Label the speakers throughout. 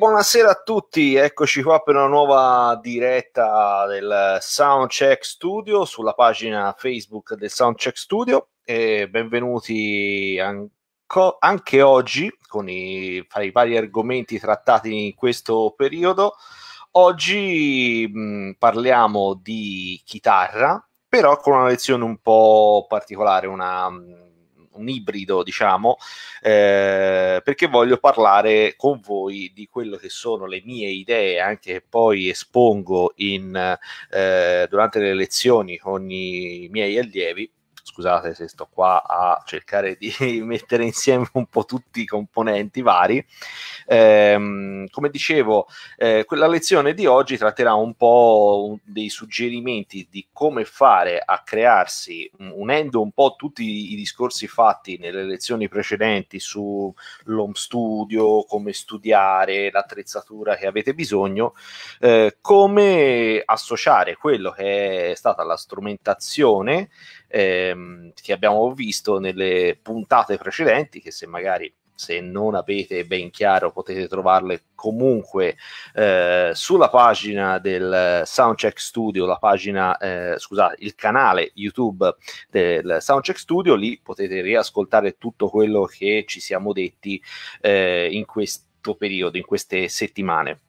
Speaker 1: buonasera a tutti, eccoci qua per una nuova diretta del Soundcheck Studio sulla pagina Facebook del Soundcheck Studio e benvenuti anco, anche oggi con i, i, vari argomenti trattati in questo periodo. Oggi mh, parliamo di chitarra, però con una lezione un po' particolare, una un ibrido, diciamo, eh, perché voglio parlare con voi di quello che sono le mie idee, anche che poi espongo in, eh, durante le lezioni con i miei allievi scusate se sto qua a cercare di mettere insieme un po' tutti i componenti vari. Ehm, come dicevo, eh, quella lezione di oggi tratterà un po' dei suggerimenti di come fare a crearsi, unendo un po' tutti i discorsi fatti nelle lezioni precedenti sull'home studio, come studiare, l'attrezzatura che avete bisogno, eh, come associare quello che è stata la strumentazione ehm, che abbiamo visto nelle puntate precedenti, che se magari se non avete ben chiaro potete trovarle comunque eh, sulla pagina del Soundcheck Studio, la pagina, eh, scusate, il canale YouTube del Soundcheck Studio, lì potete riascoltare tutto quello che ci siamo detti eh, in questo periodo, in queste settimane.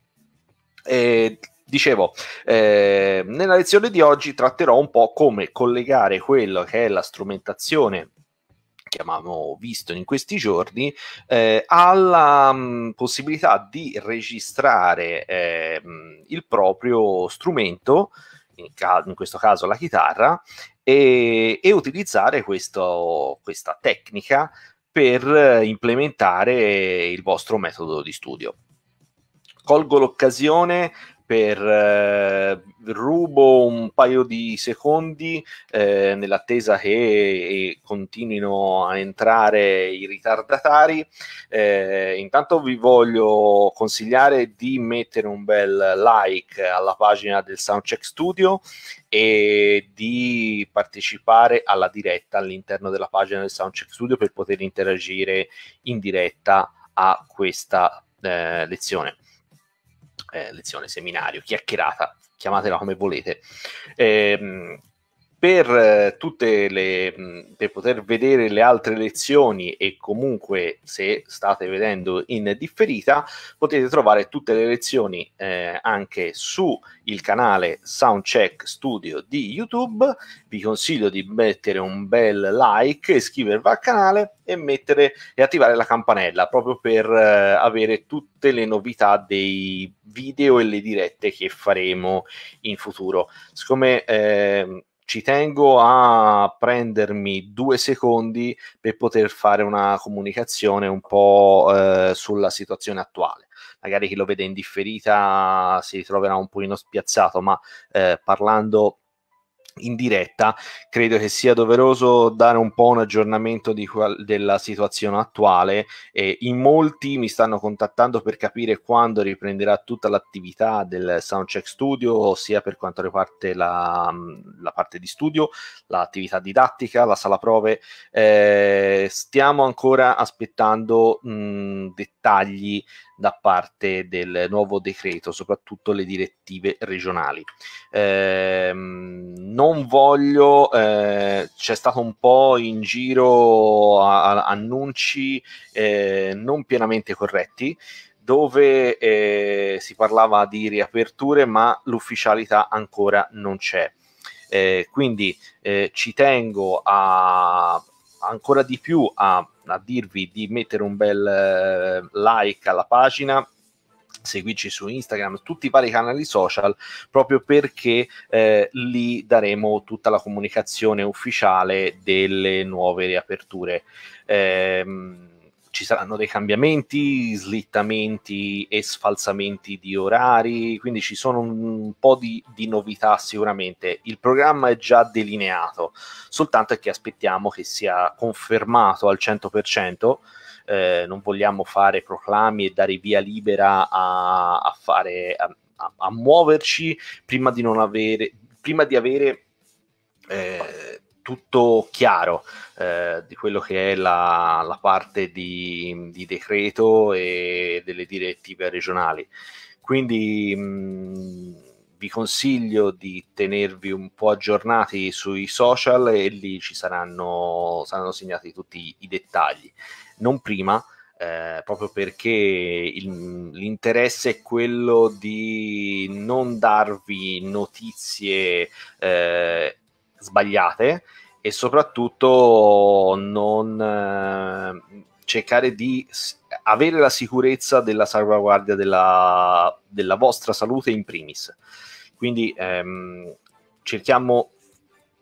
Speaker 1: E Dicevo, eh, nella lezione di oggi tratterò un po' come collegare quello che è la strumentazione che abbiamo visto in questi giorni eh, alla mh, mm, possibilità di registrare eh, il proprio strumento, in, ca- in, questo caso la chitarra, e, e utilizzare questo, questa tecnica per implementare il vostro metodo di studio. Colgo l'occasione per eh, rubo un paio di secondi eh, nell'attesa che continuino a entrare i ritardatari. Eh, intanto vi voglio consigliare di mettere un bel like alla pagina del Soundcheck Studio e di partecipare alla diretta all'interno della pagina del Soundcheck Studio per poter interagire in diretta a questa eh, lezione eh, lezione, seminario, chiacchierata, chiamatela come volete. Eh, per eh, tutte le per poter vedere le altre lezioni e comunque se state vedendo in differita potete trovare tutte le lezioni eh, anche su il canale Soundcheck Studio di YouTube. Vi consiglio di mettere un bel like iscrivervi al canale e mettere e attivare la campanella proprio per eh, avere tutte le novità dei video e le dirette che faremo in futuro. Siccome eh, ci tengo a prendermi due secondi per poter fare una comunicazione un po' eh, sulla situazione attuale. Magari chi lo vede in differita si troverà un pochino spiazzato, ma eh, parlando in diretta, credo che sia doveroso dare un po' un aggiornamento qual- della situazione attuale. E in molti mi stanno contattando per capire quando riprenderà tutta l'attività del Soundcheck Studio, sia per quanto riguarda la, la parte di studio, l'attività didattica, la sala prove. Eh, stiamo ancora aspettando dettagli da parte del nuovo decreto, soprattutto le direttive regionali. Eh, non voglio, eh, c'è stato un po' in giro a, a annunci eh, non pienamente corretti dove eh, si parlava di riaperture ma l'ufficialità ancora non c'è. Eh, quindi eh, ci tengo a ancora di più a a dirvi di mettere un bel eh, like alla pagina seguirci su Instagram, tutti i vari canali social, proprio perché eh, lì daremo tutta la comunicazione ufficiale delle nuove riaperture. Eh, ci saranno dei cambiamenti, slittamenti e sfalsamenti di orari, quindi ci sono un po' di, di novità sicuramente. Il programma è già delineato, soltanto che aspettiamo che sia confermato al 100%. Eh, non vogliamo fare proclami e dare via libera a, a fare a, a, muoverci prima di avere prima di avere eh, tutto chiaro eh, di quello che è la, la parte di, di, decreto e delle direttive regionali. Quindi mh, vi consiglio di tenervi un po' aggiornati sui social e lì ci saranno, saranno segnati tutti i dettagli. Non prima, eh, proprio perché il, l'interesse è quello di non darvi notizie eh, sbagliate e soprattutto non eh, cercare di avere la sicurezza della salvaguardia della, della vostra salute in primis. Quindi ehm, cerchiamo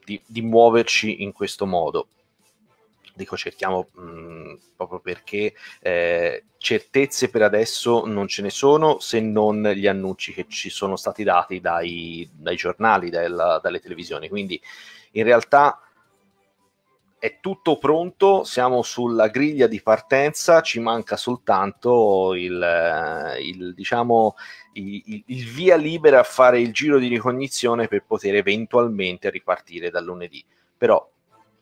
Speaker 1: di, di, muoverci in questo modo. Dico cerchiamo mh, mm, proprio perché eh, certezze per adesso non ce ne sono se non gli annunci che ci sono stati dati dai, dai giornali, dal, dalle televisioni. Quindi in realtà è tutto pronto, siamo sulla griglia di partenza, ci manca soltanto il, eh, il, diciamo, il, il, via libera a fare il giro di ricognizione per poter eventualmente ripartire dal lunedì. Però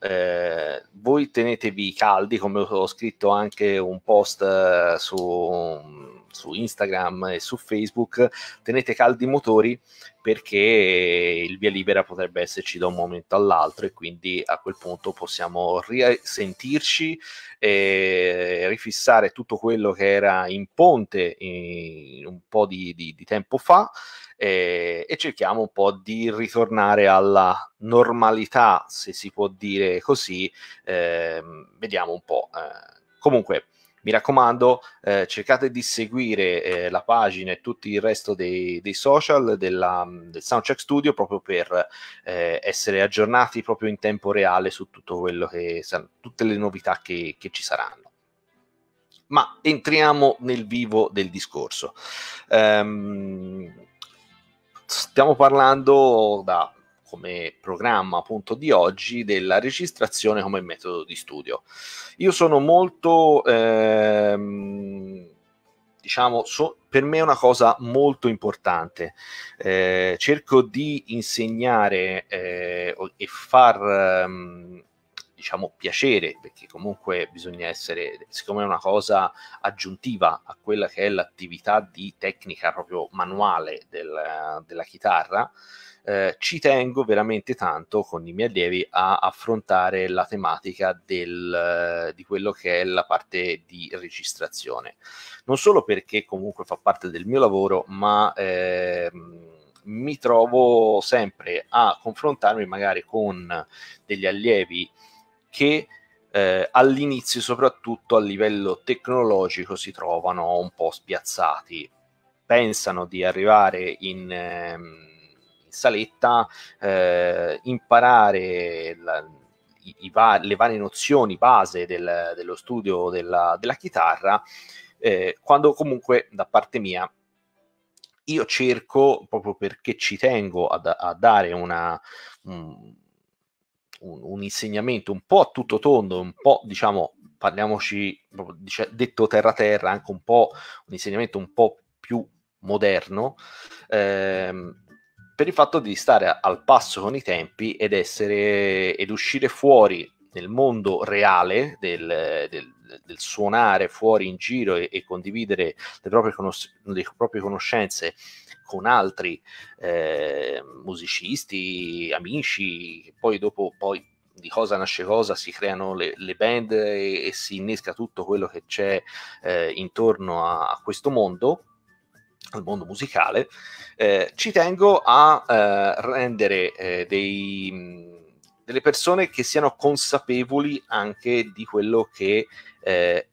Speaker 1: eh, voi tenetevi caldi, come ho scritto anche un post eh, su su Instagram e su Facebook, tenete caldi i motori perché il via libera potrebbe esserci da un momento all'altro e quindi a quel punto possiamo risentirci e rifissare tutto quello che era in ponte in un po' di, di, di tempo fa e, e, cerchiamo un po' di ritornare alla normalità, se si può dire così. Eh, vediamo un po'. Eh, comunque, mi raccomando, eh, cercate di seguire eh, la pagina e tutto il resto dei, dei social della, del Soundcheck Studio proprio per eh, essere aggiornati proprio in tempo reale su tutto quello che tutte le novità che, che ci saranno. Ma entriamo nel vivo del discorso. Um, stiamo parlando da come programma appunto di oggi della registrazione come metodo di studio. Io sono molto, ehm, diciamo, so, per me è una cosa molto importante. Eh, cerco di insegnare eh, e far, ehm, diciamo, piacere, perché comunque bisogna essere, siccome è una cosa aggiuntiva a quella che è l'attività di tecnica proprio manuale del, della chitarra, eh, ci tengo veramente tanto con i miei allievi a affrontare la tematica del, di quello che è la parte di registrazione. Non solo perché comunque fa parte del mio lavoro, ma eh, mi trovo sempre a confrontarmi magari con degli allievi che eh, all'inizio, soprattutto a livello tecnologico, si trovano un po' spiazzati. Pensano di arrivare in, ehm, saletta, eh, imparare la, i, i va- le varie nozioni base del, dello studio della, della chitarra, eh, quando comunque da parte mia io cerco, proprio perché ci tengo a, a dare una, un, un, insegnamento un po' a tutto tondo, un po' diciamo, parliamoci detto terra terra, anche un po' un insegnamento un po' più moderno, ehm, per il fatto di stare al passo con i tempi ed essere ed uscire fuori nel mondo reale del, del, del suonare fuori in giro e, e condividere le proprie, conos- le proprie, conoscenze con altri eh, musicisti, amici, poi dopo poi di cosa nasce cosa, si creano le, le band e, e, si innesca tutto quello che c'è eh, intorno a, a, questo mondo, al mondo musicale, eh, ci tengo a eh, rendere eh, dei delle persone che siano consapevoli anche di quello che eh,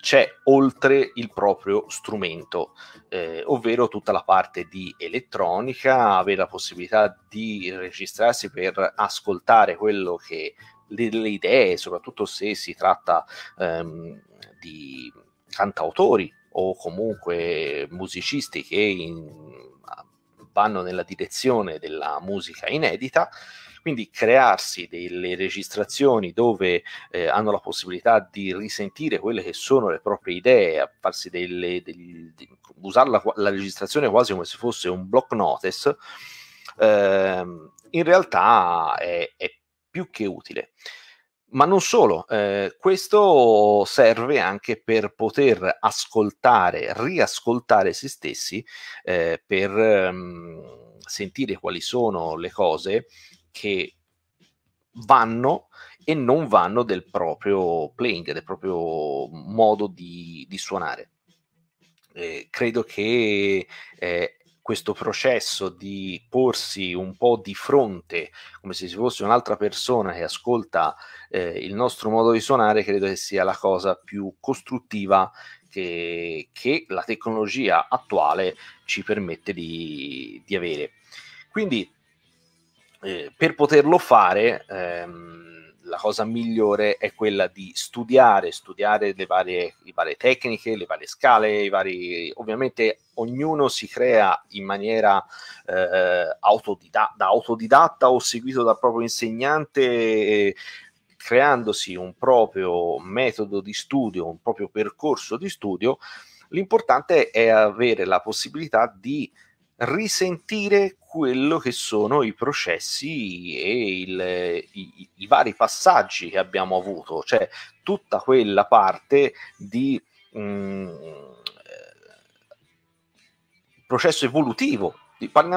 Speaker 1: c'è oltre il proprio strumento, eh, ovvero tutta la parte di elettronica, avere la possibilità di registrarsi per ascoltare quello che le, le idee, soprattutto se si tratta ehm, di cantautori o comunque musicisti che in, vanno nella direzione della musica inedita, quindi crearsi delle registrazioni dove eh, hanno la possibilità di risentire quelle che sono le proprie idee, delle, degli, di, usare la, la, registrazione quasi come se fosse un block notice, eh, in realtà è, è più che utile. Ma non solo, eh, questo serve anche per poter ascoltare, riascoltare se stessi, eh, per um, sentire quali sono le cose che vanno e non vanno del proprio playing, del proprio modo di, di suonare. Eh, credo che eh, questo processo di porsi un po' di fronte, come se ci fosse un'altra persona che ascolta eh, il nostro modo di suonare, credo che sia la cosa più costruttiva che, che la tecnologia attuale ci permette di, di avere. Quindi eh, per poterlo fare, ehm, la cosa migliore è quella di studiare, studiare le varie, le varie tecniche, le varie scale, vari, ovviamente ognuno si crea in maniera eh, autodidatta, da autodidatta o seguito dal proprio insegnante, creandosi un proprio metodo di studio, un proprio percorso di studio. L'importante è avere la possibilità di risentire quello che sono i processi e il, i, i, vari passaggi che abbiamo avuto, cioè tutta quella parte di mh, mm, eh, processo evolutivo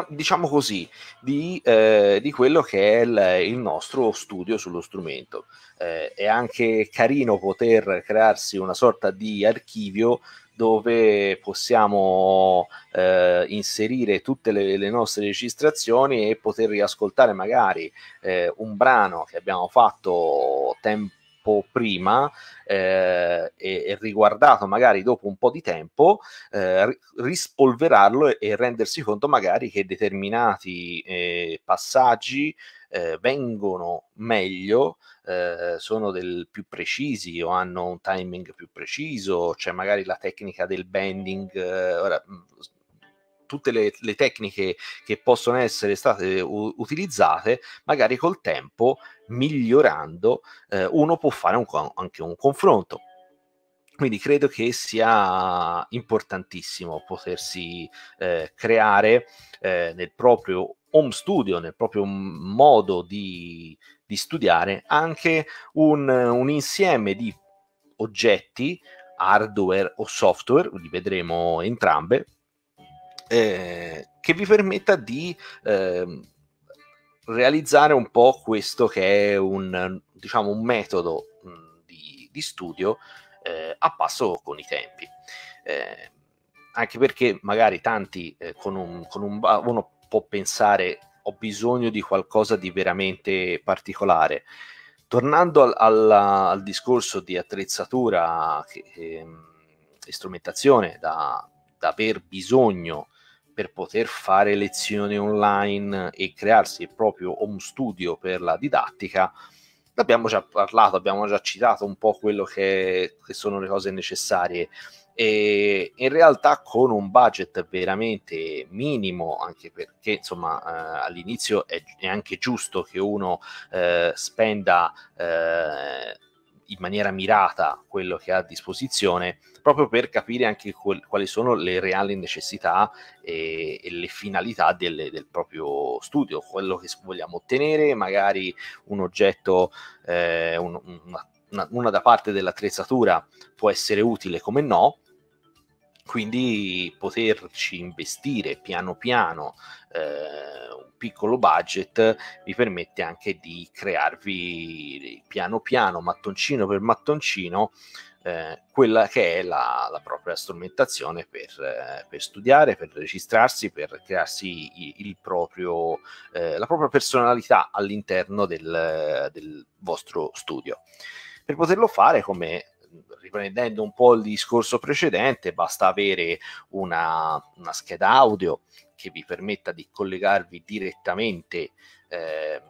Speaker 1: diciamo così, di, eh, di, quello che è il, il, nostro studio sullo strumento. Eh, è anche carino poter crearsi una sorta di archivio dove possiamo eh, inserire tutte le, le, nostre registrazioni e poter riascoltare magari eh, un brano che abbiamo fatto tempo prima eh, e, e, riguardato magari dopo un po' di tempo, eh, rispolverarlo e, e, rendersi conto magari che determinati eh, passaggi eh, vengono meglio, eh, sono del più precisi o hanno un timing più preciso, c'è magari la tecnica del bending. Eh, ora, mm, tutte le, le, tecniche che possono essere state u- utilizzate, magari col tempo, migliorando, eh, uno può fare un, anche un confronto. Quindi credo che sia importantissimo potersi eh, creare eh, nel proprio home studio, nel proprio modo di, di studiare, anche un, un, insieme di oggetti, hardware o software, li vedremo entrambe, eh, che vi permetta di eh, realizzare un po' questo che è un, diciamo, un metodo di, di studio eh, a passo con i tempi. Eh, anche perché magari tanti eh, con, un, con un, uno può pensare ho bisogno di qualcosa di veramente particolare. Tornando al, al, al discorso di attrezzatura e ehm, strumentazione da, da aver bisogno per poter fare lezioni online e crearsi il proprio home studio per la didattica, L'abbiamo già parlato, abbiamo già citato un po' quello che, che sono le cose necessarie e in realtà con un budget veramente minimo anche perché insomma eh, all'inizio è, è, anche giusto che uno eh, spenda eh, in maniera mirata quello che ha a disposizione proprio per capire anche quel, quali sono le reali necessità e, e le finalità del, del, proprio studio, quello che vogliamo ottenere, magari un oggetto, eh, un, una, una da parte dell'attrezzatura può essere utile come no, quindi poterci investire piano piano eh, un piccolo budget vi permette anche di crearvi piano piano, mattoncino per mattoncino, eh, quella che è la, la propria strumentazione per, per, studiare, per registrarsi, per crearsi il proprio, eh, la propria personalità all'interno del, del vostro studio. Per poterlo fare, come riprendendo un po' il discorso precedente, basta avere una, una scheda audio che vi permetta di collegarvi direttamente eh,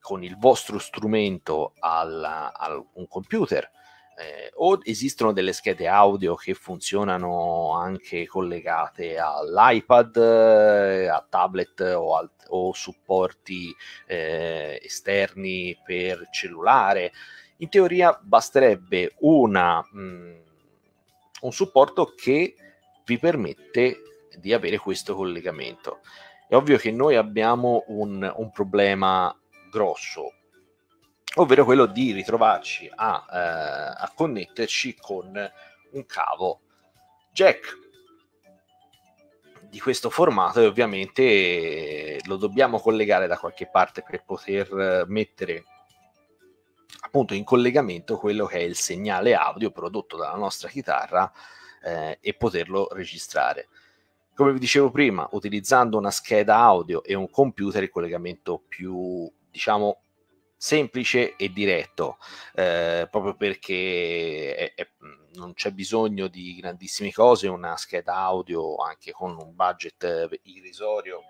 Speaker 1: con il vostro strumento a un computer. Eh, o esistono delle schede audio che funzionano anche collegate all'iPad, eh, a tablet o, al, o supporti eh, esterni per cellulare in teoria basterebbe una, mh, mm, un supporto che vi permette di avere questo collegamento. È ovvio che noi abbiamo un, un problema grosso, ovvero quello di ritrovarci a, eh, a connetterci con un cavo jack di questo formato e ovviamente lo dobbiamo collegare da qualche parte per poter mettere appunto in collegamento quello che è il segnale audio prodotto dalla nostra chitarra eh, e poterlo registrare. Come vi dicevo prima, utilizzando una scheda audio e un computer il collegamento più, diciamo, semplice e diretto, eh, proprio perché è, è, non c'è bisogno di grandissime cose, una scheda audio anche con un budget irrisorio.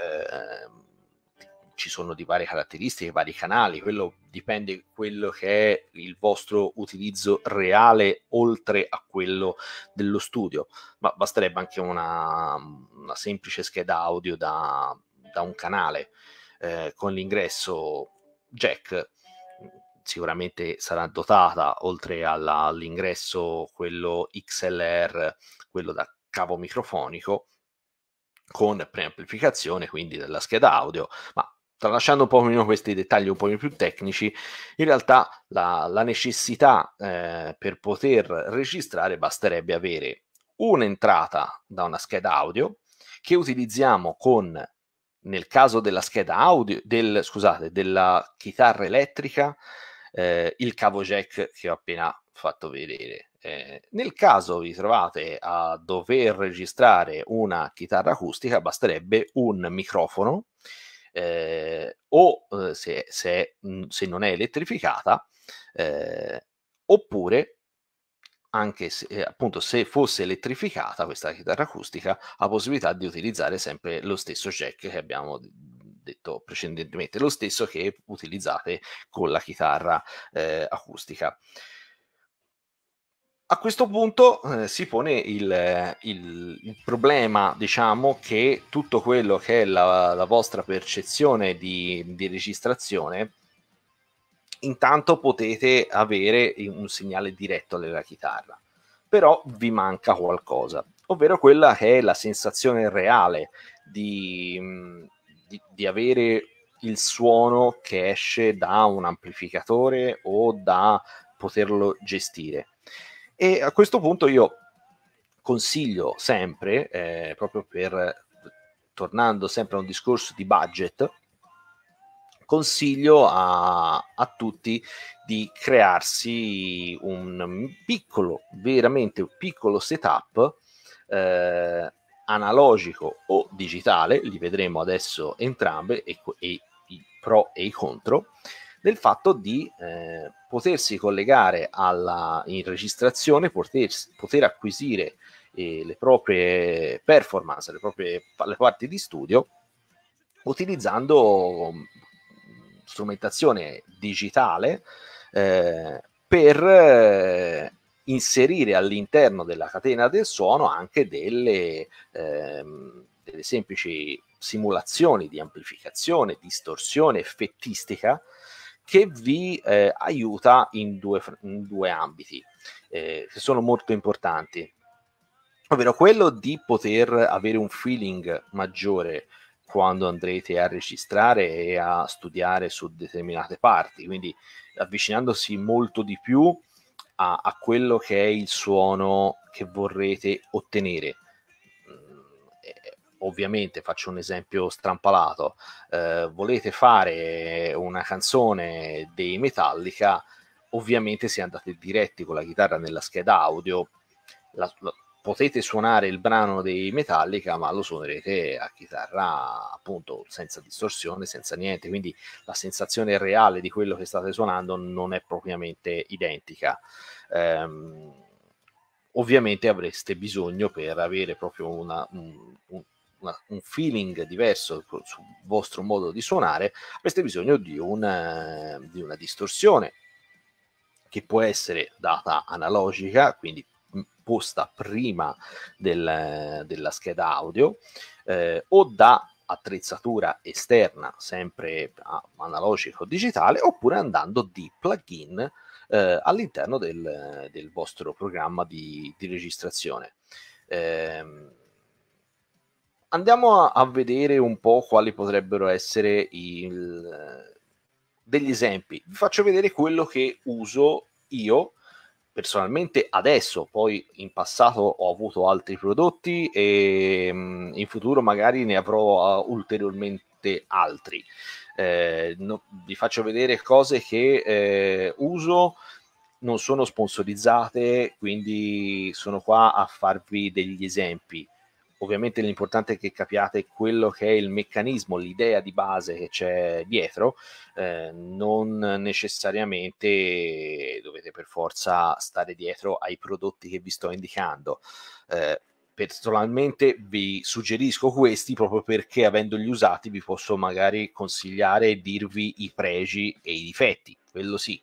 Speaker 1: Eh, ci sono di varie caratteristiche, vari canali, quello dipende quello che è il vostro utilizzo reale oltre a quello dello studio, ma basterebbe anche una, una semplice scheda audio da, da un canale. Eh, con l'ingresso jack sicuramente sarà dotata oltre alla, all'ingresso quello XLR, quello da cavo microfonico con preamplificazione quindi della scheda audio, ma tralasciando un po' meno questi dettagli un po' più tecnici, in realtà la, la necessità eh, per poter registrare basterebbe avere un'entrata da una scheda audio che utilizziamo con, nel caso della scheda audio, del, scusate, della chitarra elettrica, eh, il cavo jack che ho appena fatto vedere. Eh, nel caso vi trovate a dover registrare una chitarra acustica, basterebbe un microfono eh, o eh, se, se, mh, se, non è elettrificata, eh, oppure anche se, eh, appunto se fosse elettrificata questa chitarra acustica, ha possibilità di utilizzare sempre lo stesso jack che abbiamo detto precedentemente, lo stesso che utilizzate con la chitarra eh, acustica. A questo punto eh, si pone il, il, il, problema, diciamo, che tutto quello che è la, la vostra percezione di, di, registrazione, intanto potete avere un segnale diretto della chitarra, però vi manca qualcosa, ovvero quella che è la sensazione reale di, di, di avere il suono che esce da un amplificatore o da poterlo gestire e a questo punto io consiglio sempre, eh, proprio per tornando sempre a un discorso di budget, consiglio a, a, tutti di crearsi un piccolo, veramente un piccolo setup eh, analogico o digitale, li vedremo adesso entrambe, e, e i pro e i contro, del fatto di eh, potersi collegare alla, in registrazione, poter, poter acquisire eh, le proprie performance, le proprie le parti di studio, utilizzando strumentazione digitale eh, per eh, inserire all'interno della catena del suono anche delle, ehm, delle semplici simulazioni di amplificazione, distorsione, effettistica che vi eh, aiuta in due, in due ambiti eh, che sono molto importanti, ovvero quello di poter avere un feeling maggiore quando andrete a registrare e a studiare su determinate parti, quindi avvicinandosi molto di più a, a quello che è il suono che vorrete ottenere ovviamente faccio un esempio strampalato, eh, volete fare una canzone dei Metallica, ovviamente se andate diretti con la chitarra nella scheda audio, la, la, potete suonare il brano dei Metallica, ma lo suonerete a chitarra appunto senza distorsione, senza niente, quindi la sensazione reale di quello che state suonando non è propriamente identica. Um, ovviamente avreste bisogno per avere proprio una, un, un, una, un feeling diverso sul vostro modo di suonare, avreste bisogno di una, di una distorsione che può essere data analogica, quindi posta prima del, della scheda audio, eh, o da attrezzatura esterna, sempre analogico o digitale, oppure andando di plugin eh, all'interno del, del, vostro programma di, di registrazione. Eh, andiamo a, a, vedere un po' quali potrebbero essere il, degli esempi. Vi faccio vedere quello che uso io personalmente adesso, poi in passato ho avuto altri prodotti e mm, in futuro magari ne avrò uh, ulteriormente altri. Eh, no, vi faccio vedere cose che eh, uso non sono sponsorizzate, quindi sono qua a farvi degli esempi ovviamente l'importante è che capiate quello che è il meccanismo, l'idea di base che c'è dietro, eh, non necessariamente dovete per forza stare dietro ai prodotti che vi sto indicando. Eh, personalmente vi suggerisco questi proprio perché avendoli usati vi posso magari consigliare e dirvi i pregi e i difetti, quello sì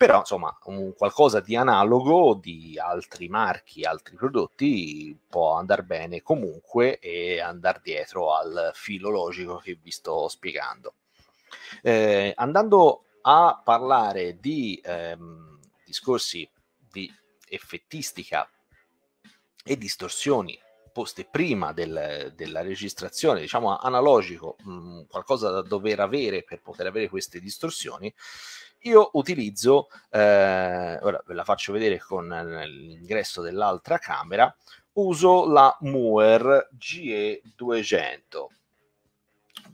Speaker 1: però insomma un qualcosa di analogo di altri marchi, altri prodotti può andare bene comunque e andare dietro al filo logico che vi sto spiegando. Eh, andando a parlare di ehm, discorsi di effettistica e distorsioni poste prima del, della registrazione, diciamo analogico, mh, mm, qualcosa da dover avere per poter avere queste distorsioni, io utilizzo, eh, ora ve la faccio vedere con l'ingresso dell'altra camera, uso la Muer GE200.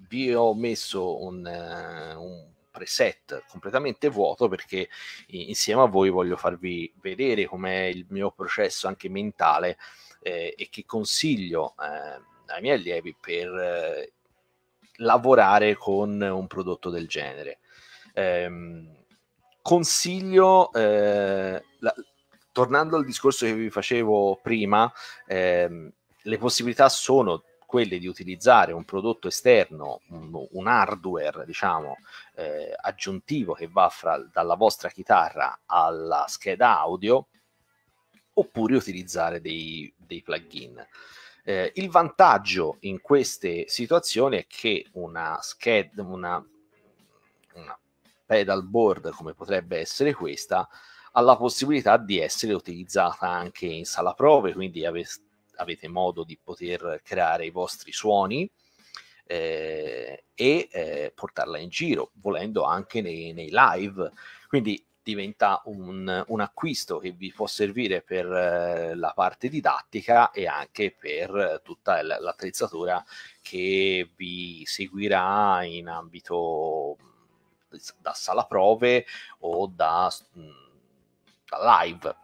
Speaker 1: Vi ho messo un, uh, un preset completamente vuoto perché insieme a voi voglio farvi vedere com'è il mio processo anche mentale eh, e che consiglio eh, ai miei allievi per eh, lavorare con un prodotto del genere. Ehm, consiglio, eh, la, tornando al discorso che vi facevo prima, ehm, le possibilità sono quelle di utilizzare un prodotto esterno, un, un hardware, diciamo, eh, aggiuntivo che va fra, dalla vostra chitarra alla scheda audio, oppure utilizzare dei, dei plugin. Eh, il vantaggio in queste situazioni è che una scheda, una, una pedal come potrebbe essere questa, ha la possibilità di essere utilizzata anche in sala prove, quindi ave- avete modo di poter creare i vostri suoni eh, e eh, portarla in giro, volendo anche nei, nei live. Quindi diventa un, un, acquisto che vi può servire per eh, la parte didattica e anche per tutta l'attrezzatura che vi seguirà in ambito da sala prove o da, da live.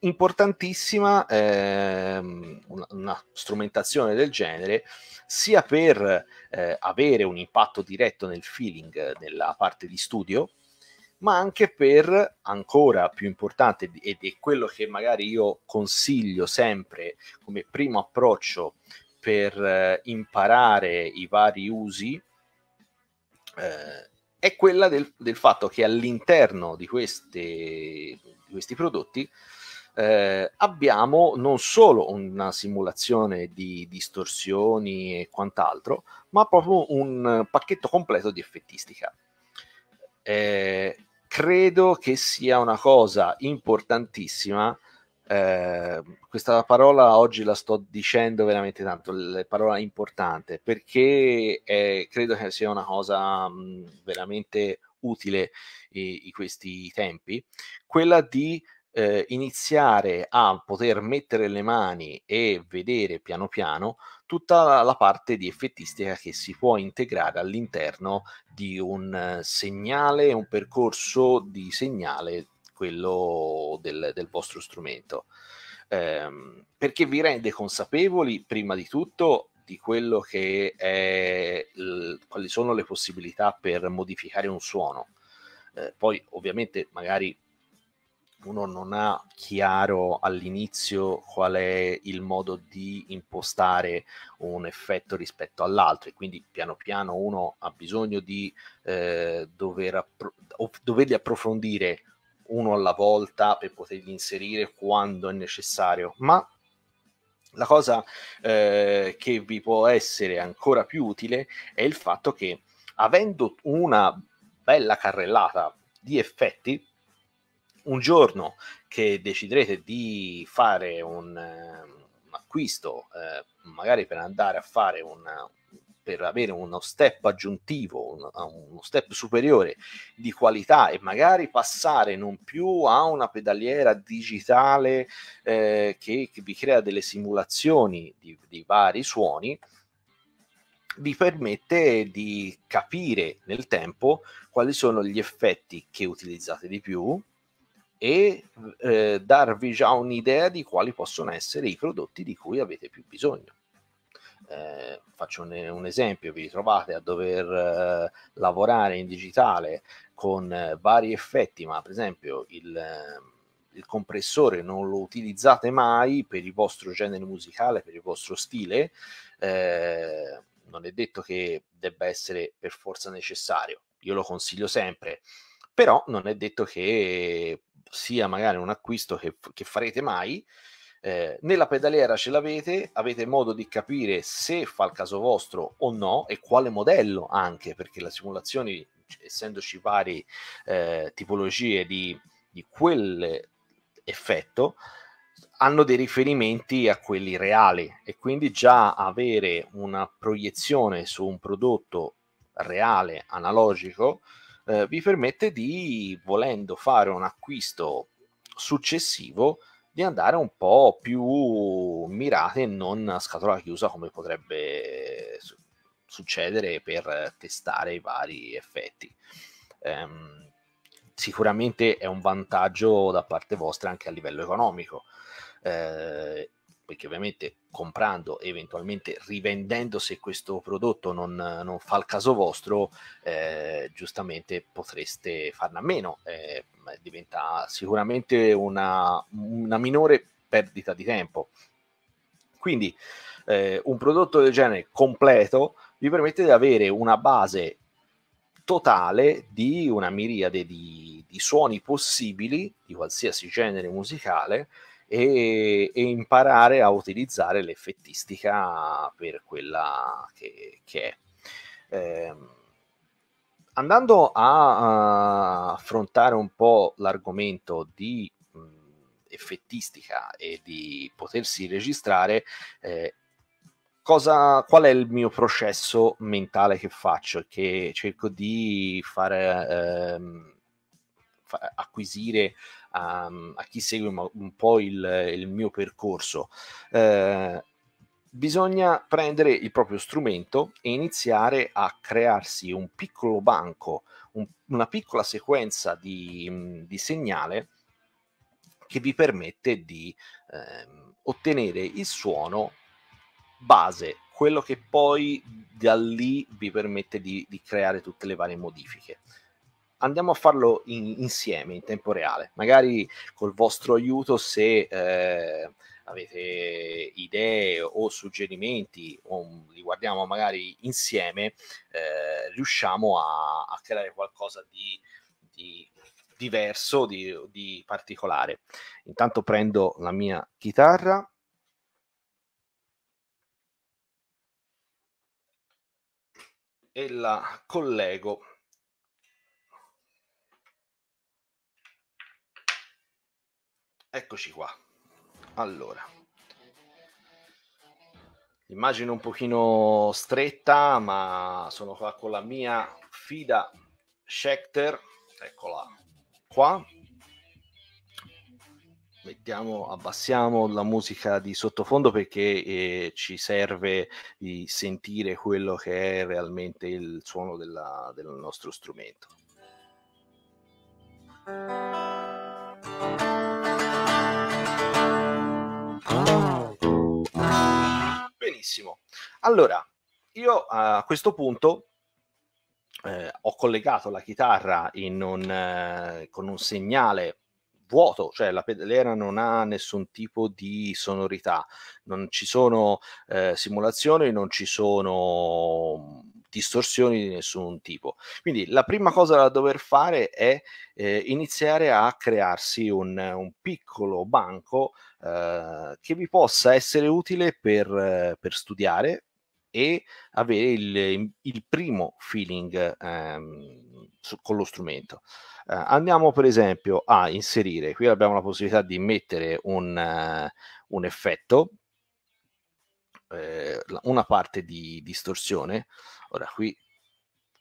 Speaker 1: Importantissima ehm, una, una, strumentazione del genere sia per eh, avere un impatto diretto nel feeling della parte di studio, ma anche per ancora più importante ed è quello che magari io consiglio sempre come primo approccio per eh, imparare i vari usi eh, è quella del, del, fatto che all'interno di, queste, di questi prodotti eh, abbiamo non solo una simulazione di distorsioni e quant'altro, ma proprio un pacchetto completo di effettistica. Eh, credo che sia una cosa importantissima. Eh, questa parola oggi la sto dicendo veramente tanto, la parola importante, perché eh, credo che sia una cosa mh, veramente utile in questi tempi, quella di eh, iniziare a poter mettere le mani e vedere piano piano tutta la parte di effettistica che si può integrare all'interno di un segnale, un percorso di segnale, quello del, del vostro strumento. Eh, perché vi rende consapevoli, prima di tutto, di quello che è, l- quali sono le possibilità per modificare un suono. Eh, poi, ovviamente, magari uno non ha chiaro all'inizio qual è il modo di impostare un effetto rispetto all'altro e quindi piano piano uno ha bisogno di eh, dover appro- doverli approfondire uno alla volta per poterli inserire quando è necessario, ma la cosa eh, che vi può essere ancora più utile è il fatto che avendo una bella carrellata di effetti, un giorno che deciderete di fare un, un acquisto, eh, magari per andare a fare un, per avere uno step aggiuntivo, un, uno step superiore di qualità e magari passare non più a una pedaliera digitale eh, che, che, vi crea delle simulazioni di, di vari suoni, vi permette di capire nel tempo quali sono gli effetti che utilizzate di più, e eh, darvi già un'idea di quali possono essere i prodotti di cui avete più bisogno. Eh, faccio un, un, esempio, vi ritrovate a dover eh, lavorare in digitale con eh, vari effetti, ma per esempio il, il, compressore non lo utilizzate mai per il vostro genere musicale, per il vostro stile, eh, non è detto che debba essere per forza necessario, io lo consiglio sempre, però non è detto che sia magari un acquisto che, che farete mai, eh, nella pedaliera ce l'avete, avete modo di capire se fa il caso vostro o no e quale modello anche, perché le simulazioni, essendoci varie eh, tipologie di, di quell'effetto, hanno dei riferimenti a quelli reali e quindi già avere una proiezione su un prodotto reale, analogico, eh, vi permette di, volendo fare un acquisto successivo, di andare un po' più mirate e non a scatola chiusa come potrebbe succedere per testare i vari effetti. Um, sicuramente è un vantaggio da parte vostra anche a livello economico. Eh, perché ovviamente comprando e eventualmente rivendendo se questo prodotto non, non fa il caso vostro, eh, giustamente potreste farne a meno. Eh, diventa sicuramente una, una, minore perdita di tempo. Quindi eh, un prodotto del genere completo vi permette di avere una base totale di una miriade di, di suoni possibili di qualsiasi genere musicale e, e, imparare a utilizzare l'effettistica per quella che, che è. Eh, andando a, a, affrontare un po' l'argomento di mh, effettistica e di potersi registrare, eh, cosa, qual è il mio processo mentale che faccio? Che cerco di fare ehm, fa, acquisire a, a chi segue un po' il, il mio percorso. Eh, bisogna prendere il proprio strumento e iniziare a crearsi un piccolo banco, un, una piccola sequenza di, di, segnale che vi permette di eh, ottenere il suono base, quello che poi da lì vi permette di, di creare tutte le varie modifiche andiamo a farlo in, insieme in tempo reale, magari col vostro aiuto se eh, avete idee o suggerimenti o li guardiamo magari insieme, eh, riusciamo a, a, creare qualcosa di, di diverso, di, di particolare. Intanto prendo la mia chitarra. E la collego Eccoci qua. Allora, immagino un pochino stretta, ma sono qua con la mia Fida Schecter, eccola qua. Mettiamo, abbassiamo la musica di sottofondo perché eh, ci serve di sentire quello che è realmente il suono della, del nostro strumento. Benissimo. Allora, io a questo punto eh, ho collegato la chitarra un, eh, con un segnale vuoto, cioè la pedaliera non ha nessun tipo di sonorità, non ci sono eh, simulazioni, non ci sono distorsioni di nessun tipo. Quindi la prima cosa da dover fare è eh, iniziare a crearsi un, un piccolo banco eh, che vi possa essere utile per, eh, per studiare e avere il, il primo feeling ehm, su, con lo strumento. Uh, andiamo per esempio a inserire, qui abbiamo la possibilità di mettere un, uh, un effetto, eh, una parte di distorsione, ora qui,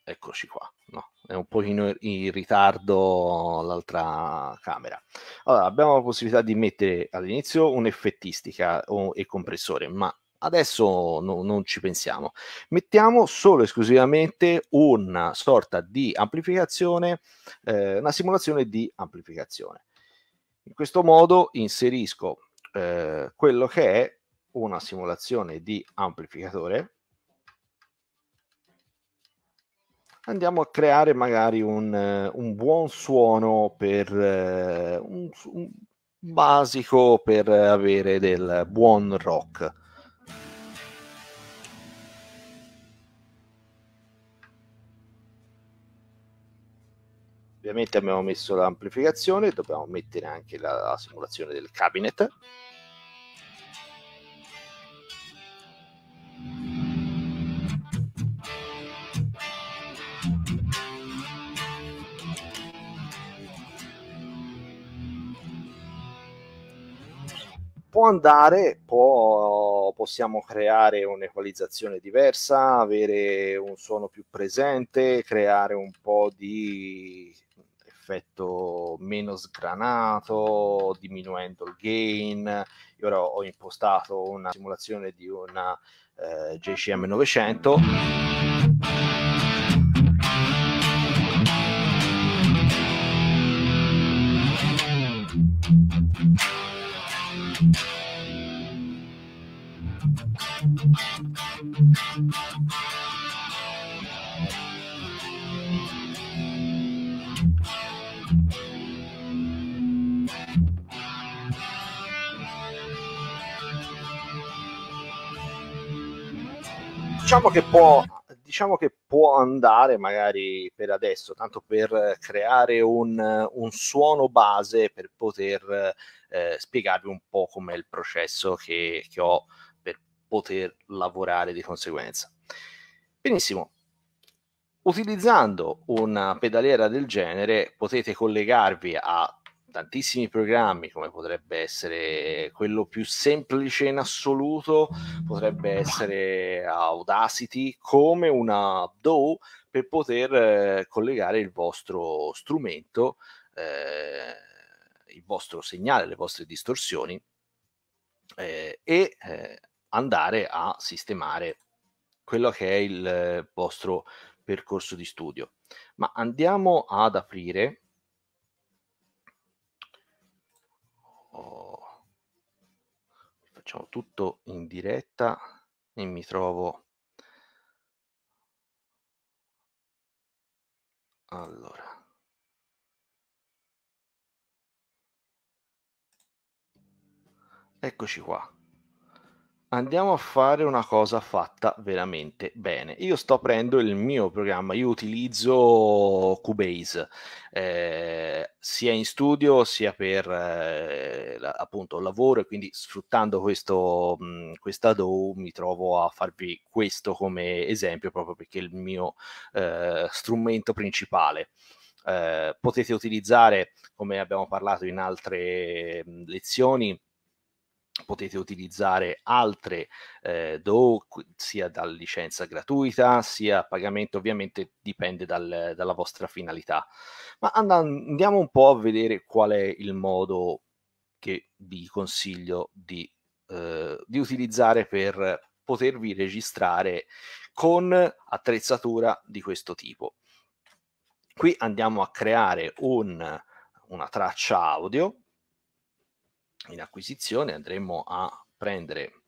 Speaker 1: eccoci qua, no, è un pochino in ritardo l'altra camera. Allora, abbiamo la possibilità di mettere all'inizio un'effettistica e compressore, ma adesso no, non ci pensiamo. Mettiamo solo e esclusivamente una sorta di amplificazione, eh, una simulazione di amplificazione. In questo modo inserisco eh, quello che è una simulazione di amplificatore. Andiamo a creare magari un, un buon suono per eh, un, un basico per avere del buon rock Ovviamente abbiamo messo l'amplificazione, dobbiamo mettere anche la, la simulazione del cabinet. Può andare, può, possiamo creare un'equalizzazione diversa, avere un suono più presente, creare un po' di effetto meno sgranato, diminuendo il gain. Io ora ho impostato una simulazione di una eh, JCM 900. Diciamo che può diciamo che può andare magari per adesso, tanto per creare un, un suono base per poter eh, spiegarvi un po' com'è il processo che, che ho poter lavorare di conseguenza. Benissimo, utilizzando una pedaliera del genere potete collegarvi a tantissimi programmi, come potrebbe essere quello più semplice in assoluto, potrebbe essere Audacity, come una DAW per poter eh, collegare il vostro strumento, eh, il vostro segnale, le vostre distorsioni eh, e eh, andare a sistemare quello che è il vostro percorso di studio. Ma andiamo ad aprire oh, facciamo tutto in diretta e mi trovo allora Eccoci qua. Andiamo a fare una cosa fatta veramente bene. Io sto aprendo il mio programma, io utilizzo Cubase, ehm, sia in studio sia per, la appunto lavoro e quindi sfruttando questo questa DAW mi trovo a farvi questo come esempio proprio perché è il mio, ehm, strumento principale. Ehm, potete utilizzare, come abbiamo parlato in altre, lezioni potete utilizzare altre eh, DAW sia da licenza gratuita sia a pagamento ovviamente dipende dal, dalla vostra finalità. Ma andiamo un po' a vedere qual è il modo che vi consiglio di, eh, di utilizzare per potervi registrare con attrezzatura di questo tipo. Qui andiamo a creare un, una traccia audio in acquisizione andremo a prendere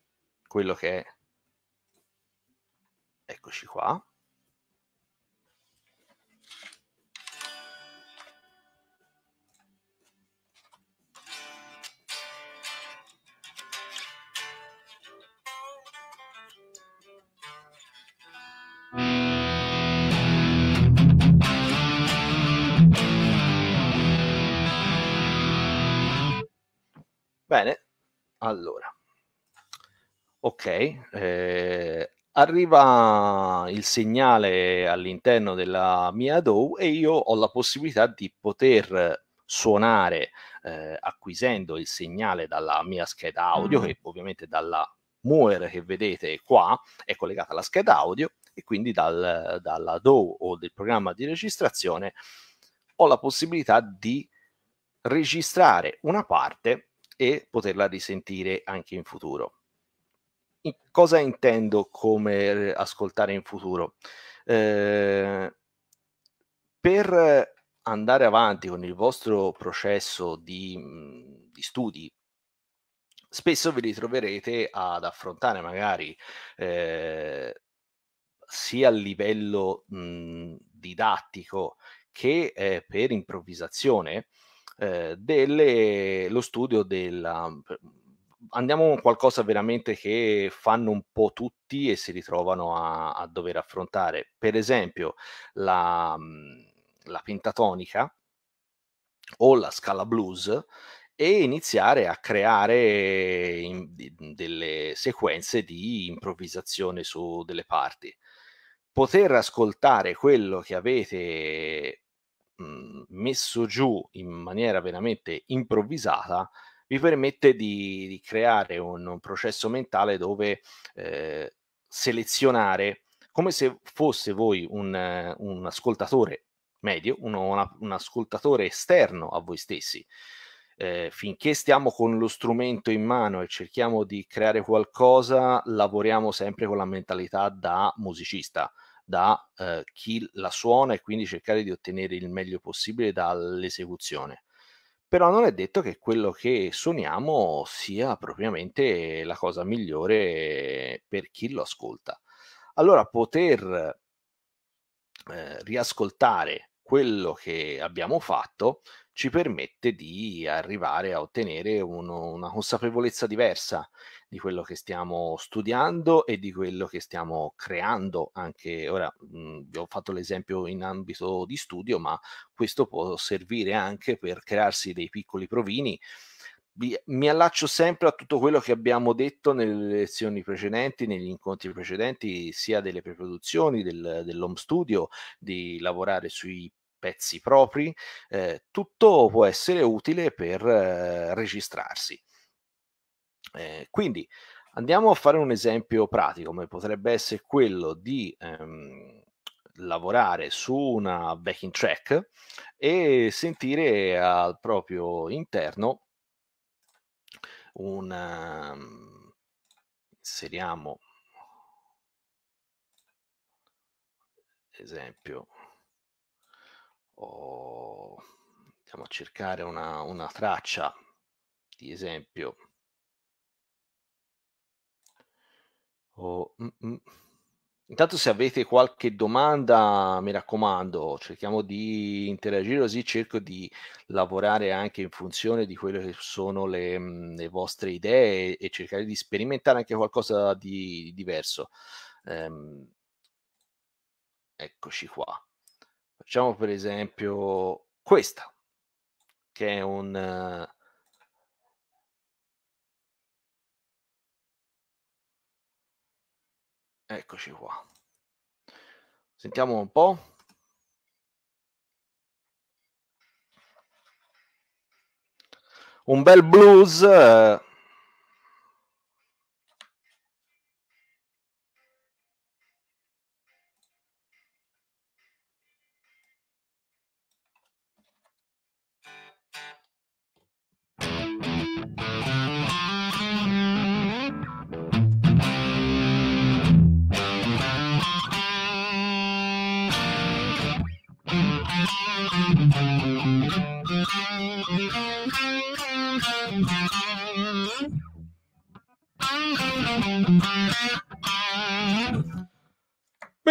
Speaker 1: quello che è eccoci qua. Bene, allora. Ok, eh, arriva il segnale all'interno della mia DAW e io ho la possibilità di poter suonare eh, acquisendo il segnale dalla mia scheda audio, mm. che ovviamente dalla Moer che vedete qua è collegata alla scheda audio e quindi dal, dalla DAW o del programma di registrazione ho la possibilità di registrare una parte e poterla risentire anche in futuro. In cosa intendo come ascoltare in futuro? Eh, per andare avanti con il vostro processo di, mhmm, di studi, spesso vi ritroverete ad affrontare magari eh, sia a livello mh, mhmm, didattico che eh, per improvvisazione eh, lo studio della... Andiamo a qualcosa veramente che fanno un po' tutti e si ritrovano a, a dover affrontare. Per esempio, la, la pentatonica o la scala blues e iniziare a creare in, delle sequenze di improvvisazione su delle parti. Poter ascoltare quello che avete mhmm, messo giù in maniera veramente improvvisata, vi permette di, di creare un, un, processo mentale dove eh, selezionare come se fosse voi un, un ascoltatore medio, uno, una, un ascoltatore esterno a voi stessi. Eh, finché stiamo con lo strumento in mano e cerchiamo di creare qualcosa, lavoriamo sempre con la mentalità da musicista da eh, chi la suona e quindi cercare di ottenere il meglio possibile dall'esecuzione. Però non è detto che quello che suoniamo sia propriamente la cosa migliore per chi lo ascolta. Allora poter eh, riascoltare quello che abbiamo fatto ci permette di arrivare a ottenere uno, una consapevolezza diversa di quello che stiamo studiando e di quello che stiamo creando. Anche ora mh, mhmm, vi ho fatto l'esempio in ambito di studio ma questo può servire anche per crearsi dei piccoli provini. Mi allaccio sempre a tutto quello che abbiamo detto nelle lezioni precedenti, negli incontri precedenti, sia delle preproduzioni, del, dell'home studio, di lavorare sui pezzi propri, eh, tutto può essere utile per eh, registrarsi. Eh, quindi andiamo a fare un esempio pratico, come potrebbe essere quello di ehm, lavorare su una backing track e sentire al proprio interno un um, inseriamo esempio o andiamo a cercare una, una traccia di esempio o mm, mm, Intanto se avete qualche domanda, mi raccomando, cerchiamo di interagire così cerco di lavorare anche in funzione di quelle che sono le, mhmm, le vostre idee e cercare di sperimentare anche qualcosa di diverso. Ehm eccoci qua. Facciamo per esempio questa, che è un Eccoci qua. Sentiamo un po'. Un bel blues.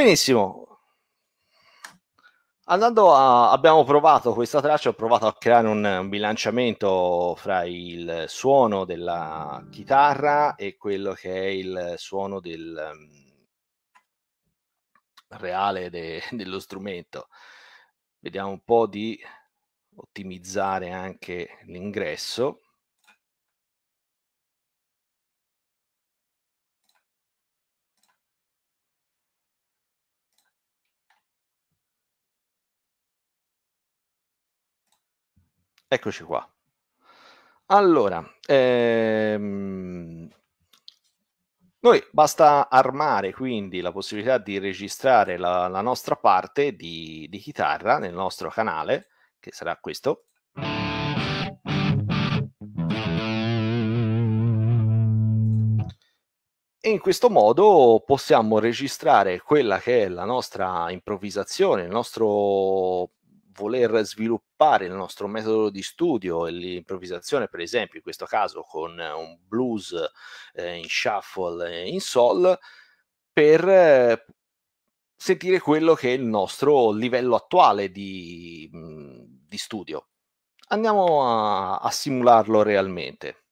Speaker 1: Benissimo. A abbiamo provato questa traccia, ho provato a creare un un bilanciamento fra il suono della chitarra e quello che è il suono del mhmm reale de dello strumento. Vediamo un po' di ottimizzare anche l'ingresso. Eccoci qua. Allora, ehm noi basta armare quindi la possibilità di registrare la la nostra parte di di chitarra nel nostro canale, che sarà questo. E in questo modo possiamo registrare quella che è la nostra improvvisazione, il nostro voler sviluppare il nostro metodo di studio e l'improvvisazione, per esempio in questo caso con un blues, ehm, in shuffle e in sol, per sentire quello che è il nostro livello attuale di mhmm, di studio. Andiamo a a simularlo realmente.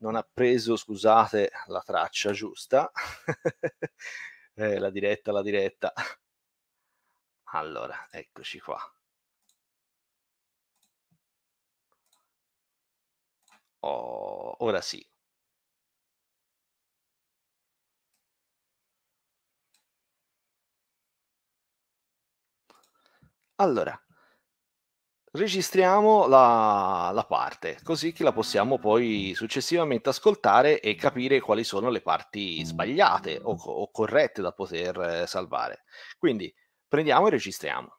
Speaker 1: Non ha preso, scusate, la traccia giusta. Eh, la diretta, la diretta. Allora, eccoci qua. Oh, ora sì. Allora registriamo la la parte, così che la possiamo poi successivamente ascoltare e capire quali sono le parti sbagliate o o corrette da poter salvare. Quindi prendiamo e registriamo.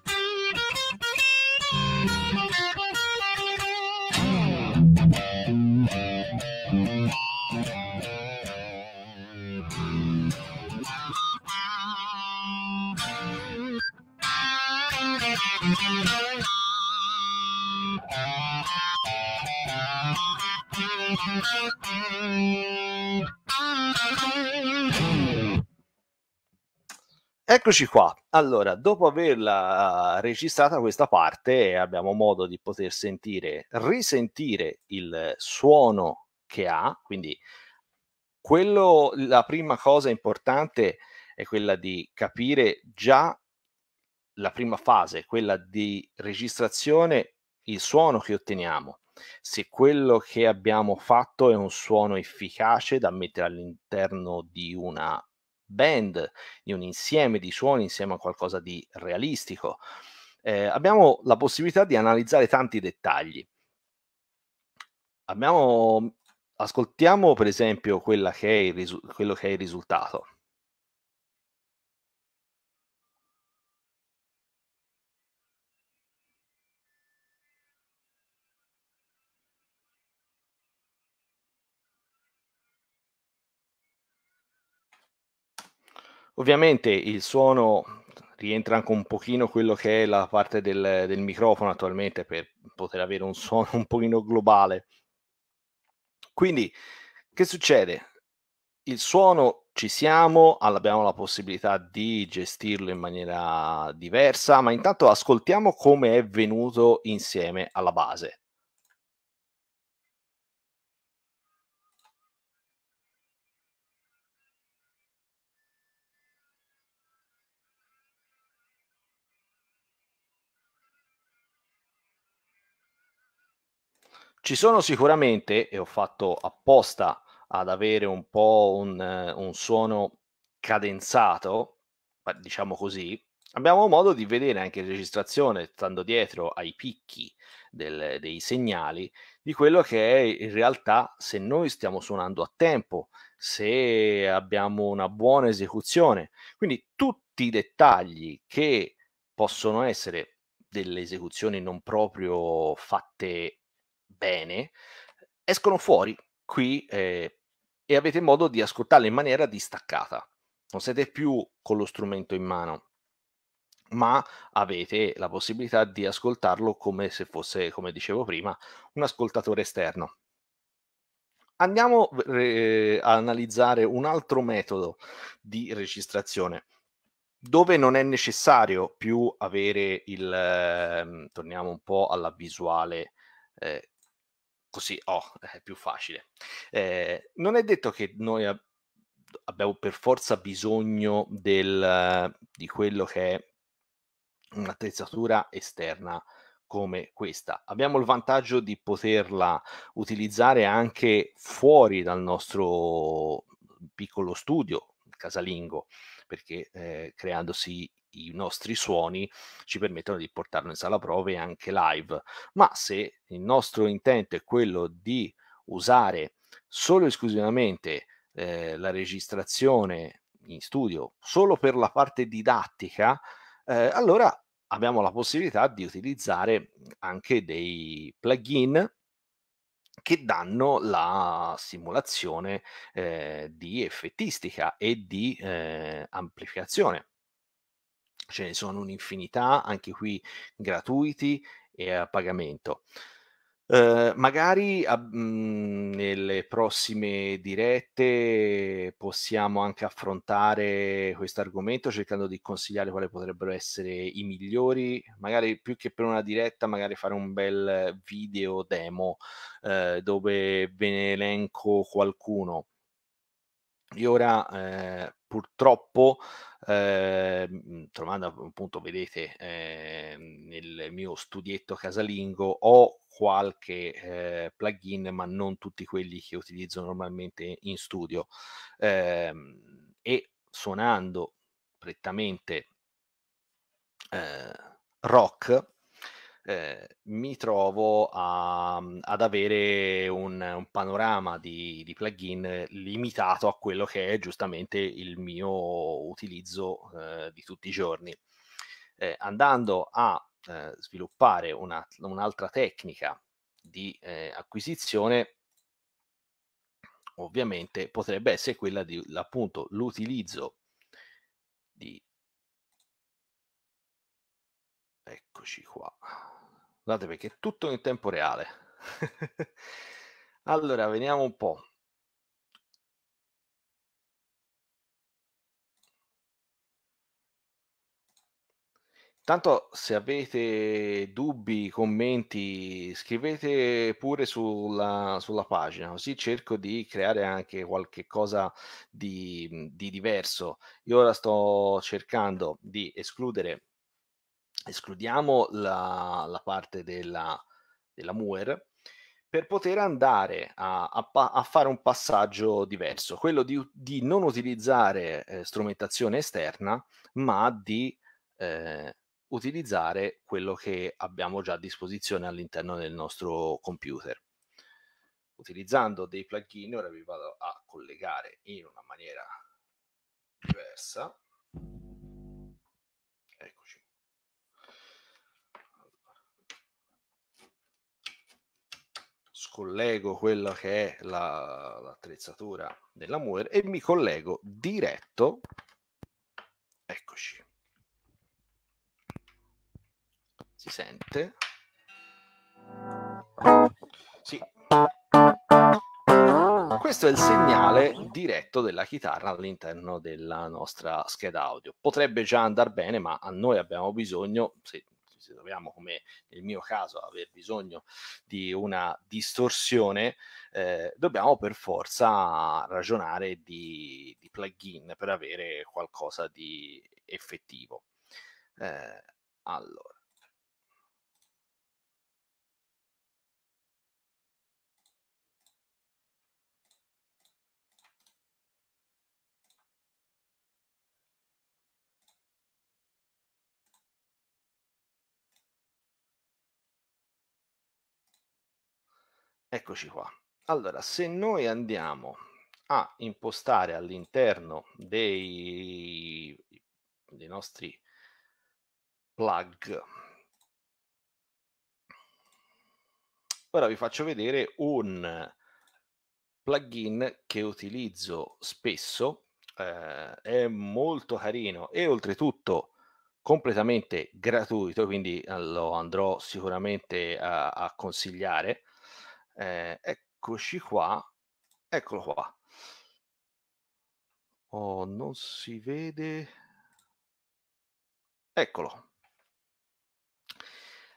Speaker 1: Eccoci qua. Allora, dopo averla registrata questa parte, abbiamo modo di poter sentire risentire il suono che ha, quindi quello la prima cosa importante è quella di capire già la prima fase, quella di registrazione, il suono che otteniamo. Se quello che abbiamo fatto è un suono efficace da mettere all'interno di una band, di un insieme di suoni insieme a qualcosa di realistico. Ehm, abbiamo la possibilità di analizzare tanti dettagli. Abbiamo ascoltiamo per esempio che risu- quello che è il risultato. Ovviamente il suono rientra anche un pochino quello che è la parte del, del microfono attualmente per poter avere un suono un pochino globale. Quindi, che succede? Il suono ci siamo, abbiamo la possibilità di gestirlo in maniera diversa, ma intanto ascoltiamo come è venuto insieme alla base. Ci sono sicuramente, e ho fatto apposta ad avere un po' un, un suono cadenzato, diciamo così, abbiamo modo di vedere anche in registrazione, stando dietro ai picchi del, dei segnali, di quello che è in realtà se noi stiamo suonando a tempo, se abbiamo una buona esecuzione. Quindi tutti i dettagli che possono essere delle esecuzioni non proprio fatte bene, escono fuori qui eh, e avete modo di ascoltarle in maniera distaccata. Non siete più con lo strumento in mano, ma avete la possibilità di ascoltarlo come se fosse, come dicevo prima, un ascoltatore esterno. Andiamo eh, a analizzare un altro metodo di registrazione dove non è necessario più avere il, eh, torniamo un po' alla visuale eh, così oh, è più facile. Eh, non è detto che noi ab- abbiamo per forza bisogno del, di quello che è un'attrezzatura esterna come questa. Abbiamo il vantaggio di poterla utilizzare anche fuori dal nostro piccolo studio casalingo, perché eh, creandosi i nostri suoni ci permettono di portarlo in sala prove anche live. Ma se il nostro intento è quello di usare solo e esclusivamente eh, la registrazione in studio solo per la parte didattica, eh, allora abbiamo la possibilità di utilizzare anche dei plugin che danno la simulazione eh, di effettistica e di eh, amplificazione ce ne sono un'infinità, anche qui gratuiti e a pagamento. Uh, magari a, mh, nelle prossime dirette possiamo anche affrontare questo argomento cercando di consigliare quali potrebbero essere i migliori, magari più che per una diretta, magari fare un bel video demo uh, dove ve ne elenco qualcuno. Io ora eh, purtroppo eh, trovando appunto vedete eh, nel mio studietto casalingo ho qualche eh, plugin ma non tutti quelli che utilizzo normalmente in studio ehm, e suonando prettamente eh, rock eh, mi trovo a, ad avere un, un panorama di, di, plugin limitato a quello che è giustamente il mio utilizzo eh, di tutti i giorni. Eh, andando a eh, sviluppare una, un'altra tecnica di eh, acquisizione, ovviamente potrebbe essere quella di appunto l'utilizzo di eccoci qua Guardate perché è tutto in tempo reale. allora, vediamo un po'. Tanto se avete dubbi, commenti, scrivete pure sulla, sulla pagina, così cerco di creare anche qualche cosa di, di diverso. Io ora sto cercando di escludere escludiamo la, la parte della, della Muer per poter andare a, a, a, fare un passaggio diverso, quello di, di non utilizzare eh, strumentazione esterna, ma di eh, utilizzare quello che abbiamo già a disposizione all'interno del nostro computer. utilizzando dei plugin, ora vi vado a collegare in una maniera diversa. Eccoci. Scollego quello che è la, l'attrezzatura della Mover e mi collego diretto. Eccoci. Si sente? Sì. Questo è il segnale diretto della chitarra all'interno della nostra scheda audio. Potrebbe già andare bene, ma a noi abbiamo bisogno, se, se troviamo come nel mio caso aver bisogno di una distorsione, eh, dobbiamo per forza ragionare di, di plugin per avere qualcosa di effettivo. Eh, allora. Eccoci qua. Allora, se noi andiamo a impostare all'interno dei, dei nostri plug, ora vi faccio vedere un plugin che utilizzo spesso, eh, è molto carino e oltretutto completamente gratuito, quindi lo andrò sicuramente a, a consigliare eh, eccoci qua, eccolo qua. Oh, non si vede. Eccolo.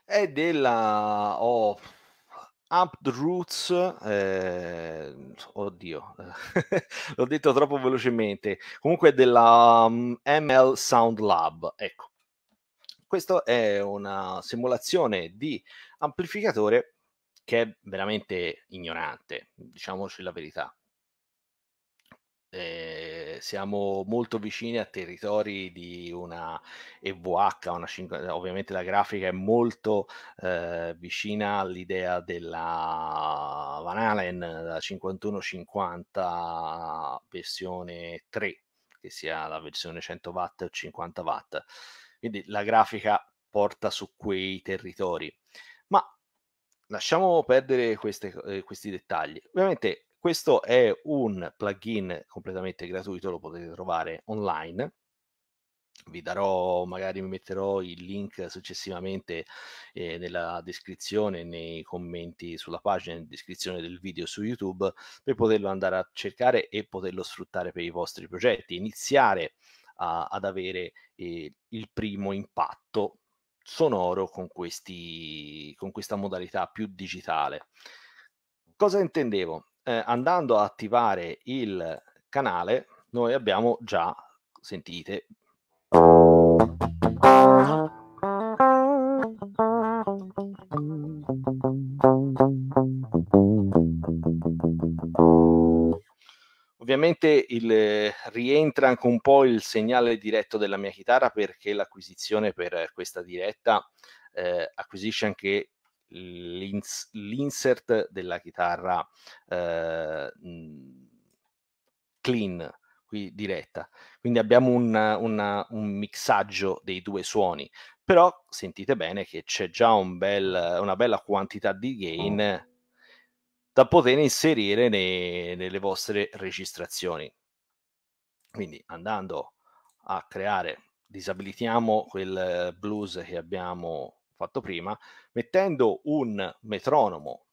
Speaker 1: È della oh, Amped Roots. Eh, oddio, l'ho detto troppo velocemente. Comunque è della um, ML Sound Lab. Ecco. Questa è una simulazione di amplificatore che è veramente ignorante, diciamoci la verità. Eh, siamo molto vicini a territori di una EVH, una 5, ovviamente la grafica è molto eh, vicina all'idea della Van Halen da 5150 versione 3, che sia la versione 100 watt o 50 watt. Quindi la grafica porta su quei territori. Lasciamo perdere queste, eh, questi dettagli. Ovviamente questo è un plugin completamente gratuito, lo potete trovare online. Vi darò, magari mi metterò il link successivamente eh, nella descrizione, nei commenti sulla pagina, in descrizione del video su YouTube, per poterlo andare a cercare e poterlo sfruttare per i vostri progetti, iniziare a, ad avere eh, il primo impatto sonoro con, questi, con questa modalità più digitale. Cosa intendevo? Eh, andando a attivare il canale, noi abbiamo già, sentite, Ovviamente il, rientra anche un po' il segnale diretto della mia chitarra perché l'acquisizione per questa diretta eh, acquisisce anche l'ins- l'insert della chitarra eh, clean, qui diretta. Quindi abbiamo un, una, un mixaggio dei due suoni, però sentite bene che c'è già un bel, una bella quantità di gain da poter inserire nei, nelle vostre registrazioni. Quindi andando a creare, disabilitiamo quel blues che abbiamo fatto prima, mettendo un metronomo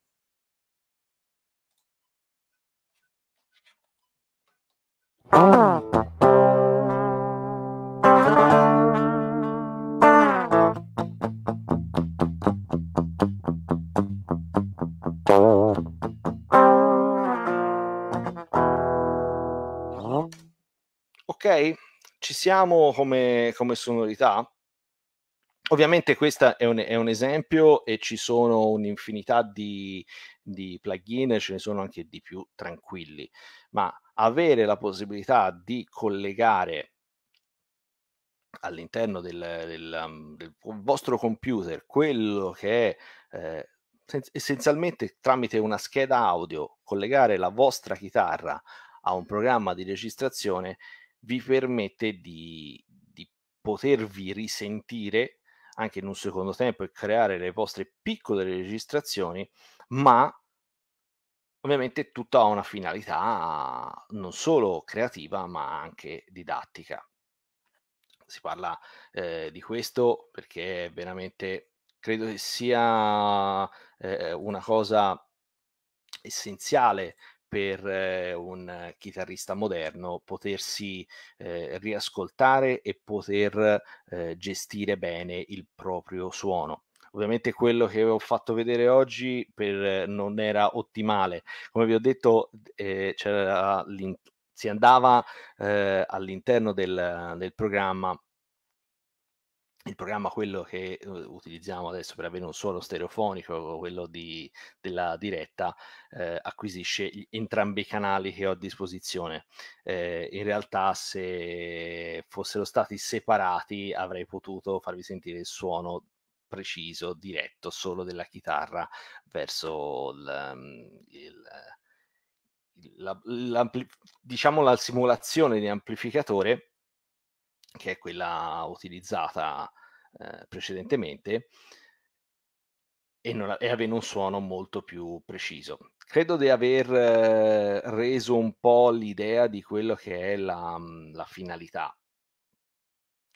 Speaker 1: Ci siamo come, come sonorità? Ovviamente questo è è un, esempio e ci sono un'infinità di, di plugin, ce ne sono anche di più tranquilli, ma avere la possibilità di collegare all'interno del, del, um, del vostro computer quello che è eh, essenzialmente tramite una scheda audio collegare la vostra chitarra a un programma di registrazione vi permette di, di potervi risentire anche in un secondo tempo e creare le vostre piccole registrazioni, ma ovviamente tutto ha una finalità non solo creativa ma anche didattica. Si parla eh, di questo perché veramente credo che sia eh, una cosa essenziale per eh, un chitarrista moderno potersi eh, riascoltare e poter eh, gestire bene il proprio suono. Ovviamente quello che ho fatto vedere oggi per, non era ottimale. Come vi ho detto, eh, si andava eh, all'interno del, del programma il programma quello che uh, utilizziamo adesso per avere un suono stereofonico, quello di, della diretta, eh, acquisisce entrambi i canali che ho a disposizione. Eh, in realtà se fossero stati separati avrei potuto farvi sentire il suono preciso, diretto, solo della chitarra verso il, mm, il, la, diciamo la simulazione di amplificatore che è quella utilizzata eh, precedentemente e, non, e avere un suono molto più preciso. Credo di aver eh, reso un po' l'idea di quello che è la, la finalità.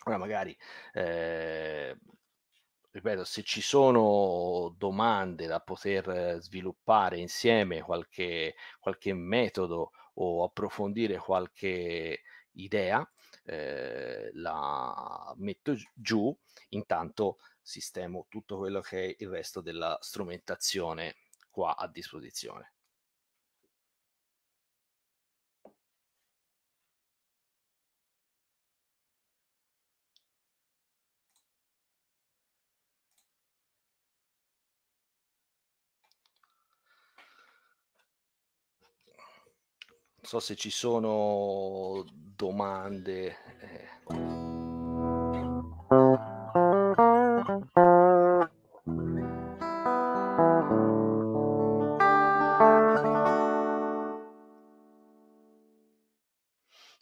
Speaker 1: Ora magari eh, ripeto, se ci sono domande da poter sviluppare insieme qualche, qualche metodo o approfondire qualche idea, eh, la metto giù, intanto sistemo tutto quello che è il resto della strumentazione qua a disposizione. So se ci sono domande. Eh.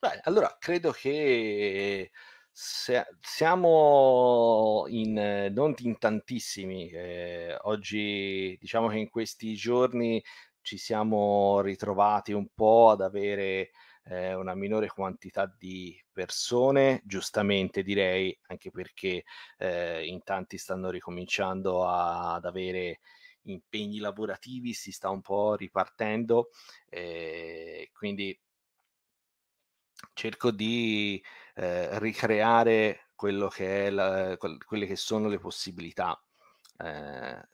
Speaker 1: Beh, allora credo che siamo in non in tantissimi. Eh, oggi diciamo che in questi giorni ci siamo ritrovati un po' ad avere eh, una minore quantità di persone, giustamente direi, anche perché eh, in tanti stanno ricominciando a, ad avere impegni lavorativi, si sta un po' ripartendo, eh, quindi cerco di eh, ricreare quello che è la, quelle che sono le possibilità. Eh,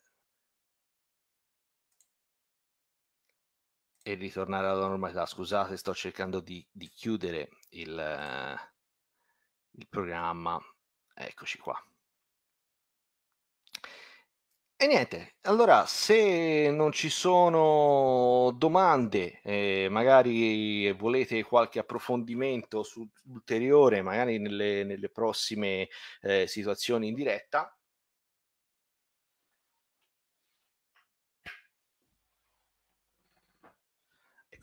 Speaker 1: e ritornare alla normalità. Scusate, sto cercando di, di chiudere il, il programma. Eccoci qua. E niente, allora se non ci sono domande, eh, magari volete qualche approfondimento su, ulteriore, magari nelle, nelle prossime eh, situazioni in diretta,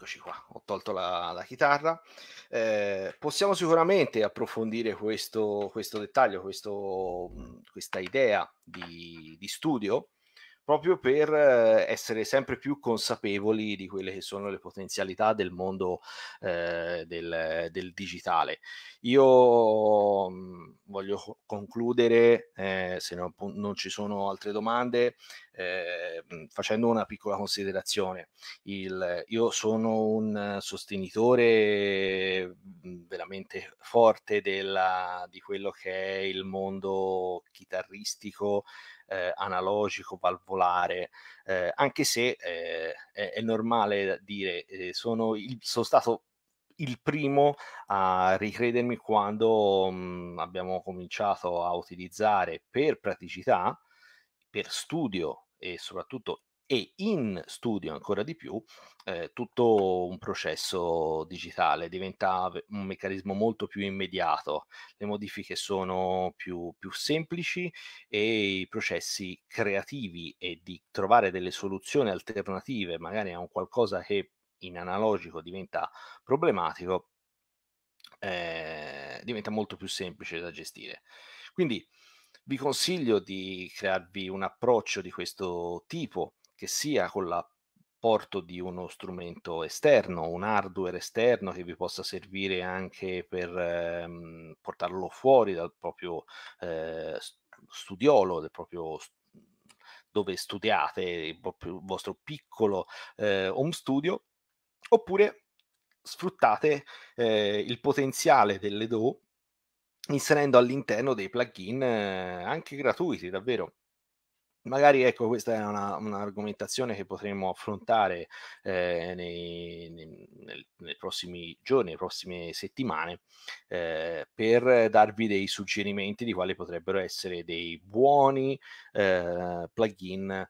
Speaker 1: eccoci qua, ho tolto la, la chitarra. Eh, possiamo sicuramente approfondire questo, questo dettaglio, questo, questa idea di, di studio proprio per eh, essere sempre più consapevoli di quelle che sono le potenzialità del mondo eh, del, del, digitale. Io mm, voglio concludere, eh, se non, non, ci sono altre domande, eh, facendo una piccola considerazione. Il, io sono un sostenitore veramente forte della, di quello che è il mondo chitarristico eh, analogico, valvolare, eh, anche se eh, è, è, normale dire eh, sono, il, sono stato il primo a ricredermi quando mh, mm, abbiamo cominciato a utilizzare per praticità, per studio e soprattutto e in studio ancora di più eh, tutto un processo digitale, diventa un meccanismo molto più immediato, le modifiche sono più, più semplici e i processi creativi e di trovare delle soluzioni alternative magari a un qualcosa che in analogico diventa problematico, eh, diventa molto più semplice da gestire. Quindi vi consiglio di crearvi un approccio di questo tipo che sia con l'apporto di uno strumento esterno, un hardware esterno che vi possa servire anche per ehm, portarlo fuori dal proprio eh, studiolo, del proprio dove studiate, il, il vostro piccolo eh, home studio, oppure sfruttate eh, il potenziale delle DO inserendo all'interno dei plugin eh, anche gratuiti, davvero. Magari ecco, questa è una, un'argomentazione che potremmo affrontare eh, nei, nei, nei, prossimi giorni, nelle prossime settimane, eh, per darvi dei suggerimenti di quali potrebbero essere dei buoni eh, plugin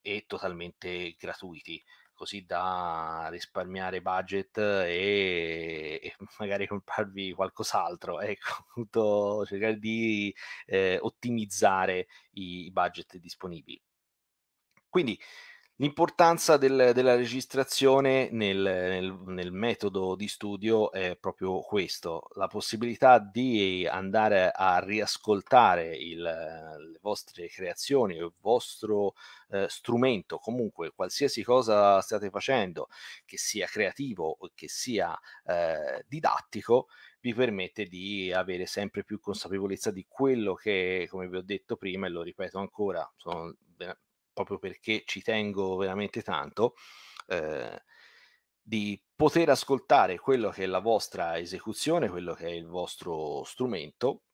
Speaker 1: e totalmente gratuiti così da risparmiare budget e, e magari comprarvi qualcos'altro, ecco, cercare di eh, ottimizzare i, i budget disponibili. Quindi L'importanza del, della registrazione nel, nel, nel, metodo di studio è proprio questo, la possibilità di andare a riascoltare il, le vostre creazioni, il vostro eh, strumento, comunque qualsiasi cosa state facendo, che sia creativo o che sia eh, didattico, vi permette di avere sempre più consapevolezza di quello che, come vi ho detto prima, e lo ripeto ancora, sono proprio perché ci tengo veramente tanto, eh, di poter ascoltare quello che è la vostra esecuzione, quello che è il vostro strumento.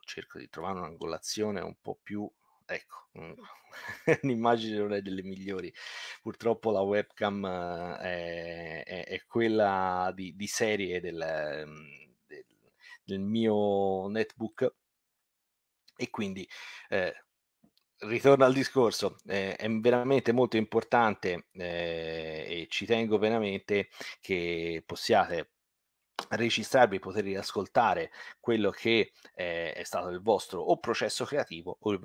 Speaker 1: Cerco di trovare un'angolazione un po' più ecco, l'immagine non è delle migliori. Purtroppo la webcam è, è, è quella di, di serie del, del, del, mio netbook e quindi eh, ritorno al discorso, eh, è veramente molto importante eh, e ci tengo veramente che possiate registrarvi, poter riascoltare quello che eh, è stato il vostro o processo creativo o il,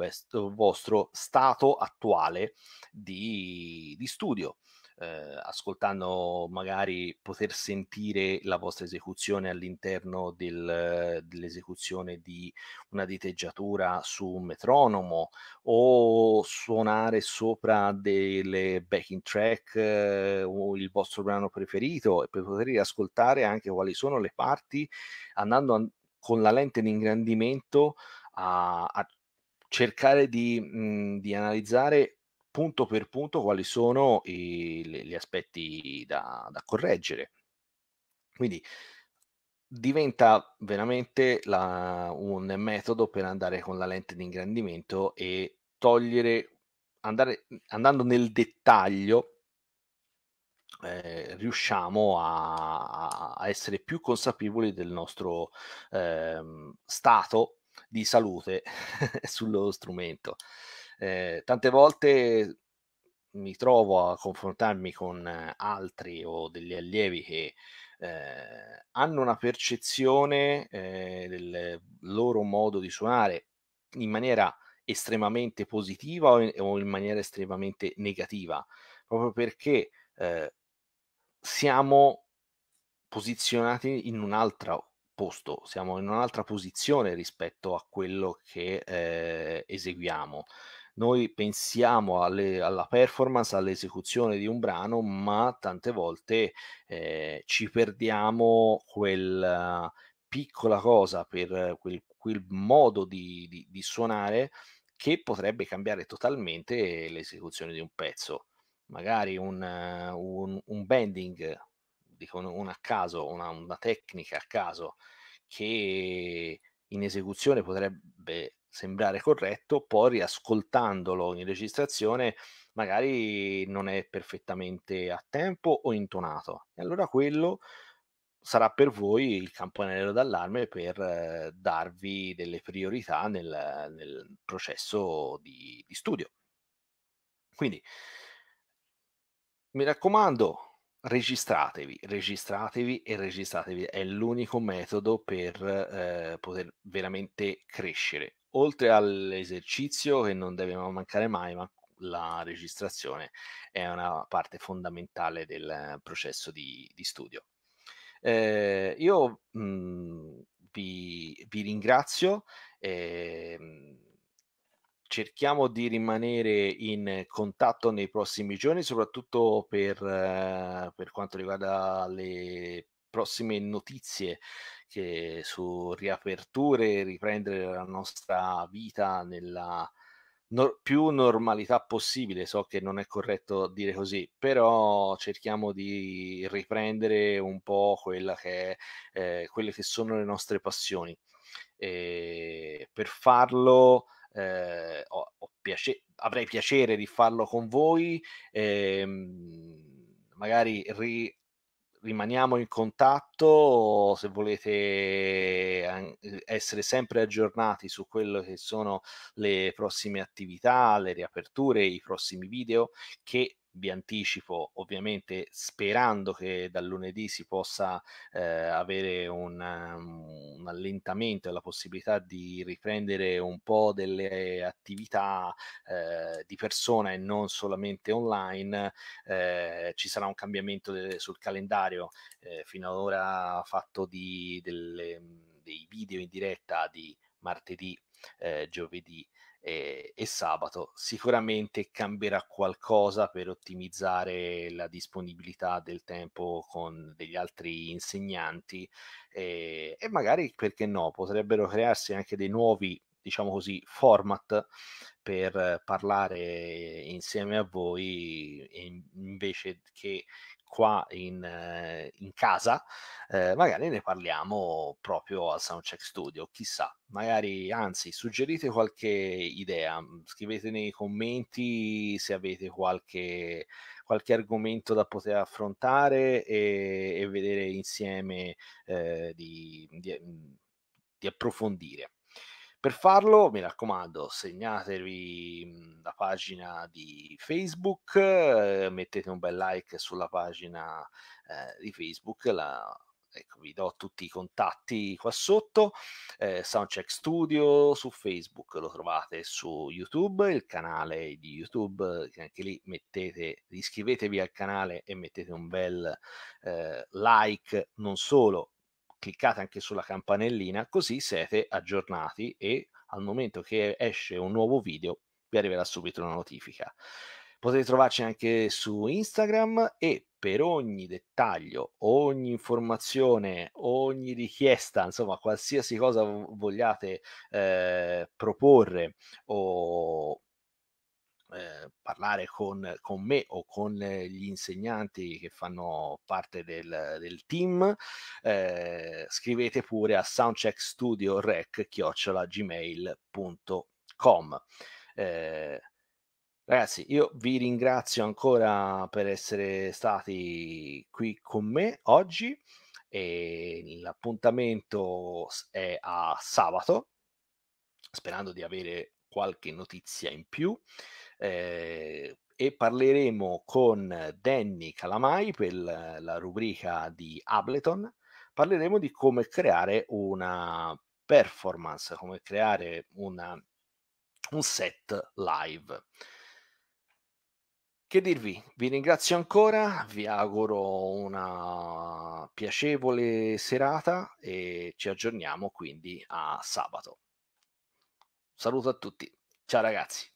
Speaker 1: vostro stato attuale di, di studio eh, ascoltando magari poter sentire la vostra esecuzione all'interno del, dell'esecuzione di una diteggiatura su un metronomo o suonare sopra delle backing track eh, o il vostro brano preferito e per poter ascoltare anche quali sono le parti andando a, con la lente di ingrandimento a, a cercare di, mh, di analizzare punto per punto quali sono i, gli aspetti da, da correggere. Quindi diventa veramente la, un metodo per andare con la lente di ingrandimento e togliere, andare, andando nel dettaglio, eh, riusciamo a, a, essere più consapevoli del nostro eh, stato di salute sullo strumento. Eh, tante volte mi trovo a confrontarmi con altri o degli allievi che eh, hanno una percezione eh, del loro modo di suonare in maniera estremamente positiva o in, o in maniera estremamente negativa, proprio perché eh, siamo posizionati in un altro posto, siamo in un'altra posizione rispetto a quello che eh, eseguiamo noi pensiamo alle, alla performance, all'esecuzione di un brano, ma tante volte eh, ci perdiamo quella piccola cosa per quel, quel modo di, di, di, suonare che potrebbe cambiare totalmente l'esecuzione di un pezzo. Magari un, un, un bending, dico un a caso, una, una tecnica a caso che in esecuzione potrebbe sembrare corretto, poi riascoltandolo in registrazione magari non è perfettamente a tempo o intonato. E allora quello sarà per voi il campanello d'allarme per eh, darvi delle priorità nel, nel processo di, di studio. Quindi mi raccomando, registratevi, registratevi e registratevi. È l'unico metodo per eh, poter veramente crescere. Oltre all'esercizio che non deve mancare mai, ma la registrazione è una parte fondamentale del processo di, di studio. Eh, io mh, mhmm, vi, vi, ringrazio. Eh, cerchiamo di rimanere in contatto nei prossimi giorni, soprattutto per, eh, per quanto riguarda le prossime notizie che su riaperture, riprendere la nostra vita nella no, più normalità possibile. So che non è corretto dire così, però cerchiamo di riprendere un po' quella che è, eh, quelle che sono le nostre passioni. E per farlo eh, ho, ho piace- avrei piacere di farlo con voi, ehm, magari ri- rimaniamo in contatto se volete essere sempre aggiornati su quello che sono le prossime attività, le riaperture, i prossimi video che vi anticipo ovviamente sperando che dal lunedì si possa eh, avere un, um, un, allentamento e la possibilità di riprendere un po' delle attività eh, di persona e non solamente online eh, ci sarà un cambiamento de- sul calendario. Eh, fino ad ora fatto di, delle, dei video in diretta di martedì eh, giovedì e, e, sabato. Sicuramente cambierà qualcosa per ottimizzare la disponibilità del tempo con degli altri insegnanti e, e magari, perché no, potrebbero crearsi anche dei nuovi diciamo così, format per parlare insieme a voi invece che qua in, eh, in casa, eh, magari ne parliamo proprio al Soundcheck Studio, chissà, magari anzi suggerite qualche idea, mm, scrivete nei commenti se avete qualche, qualche argomento da poter affrontare e, e vedere insieme eh, di, di, di approfondire. Per farlo, mi raccomando, segnatevi mhmm, la pagina di Facebook, eh, mettete un bel like sulla pagina eh, di Facebook, la, ecco, vi do tutti i contatti qua sotto. Eh, Soundcheck Studio su Facebook lo trovate su YouTube, il canale di YouTube, che anche lì mettete, iscrivetevi al canale e mettete un bel eh, like, non solo cliccate anche sulla campanellina così siete aggiornati e al momento che esce un nuovo video vi arriverà subito una notifica. Potete trovarci anche su Instagram e per ogni dettaglio, ogni informazione, ogni richiesta, insomma qualsiasi cosa vogliate eh, proporre o eh, parlare con, con, me o con gli insegnanti che fanno parte del, del team, eh, scrivete pure a soundcheckstudiorec.gmail.com eh, Ragazzi, io vi ringrazio ancora per essere stati qui con me oggi e l'appuntamento è a sabato, sperando di avere qualche notizia in più eh, e parleremo con Danny Calamai per la rubrica di Ableton. Parleremo di come creare una performance, come creare una, un set live. Che dirvi? Vi ringrazio ancora, vi auguro una piacevole serata e ci aggiorniamo quindi a sabato. Saluto a tutti. Ciao ragazzi.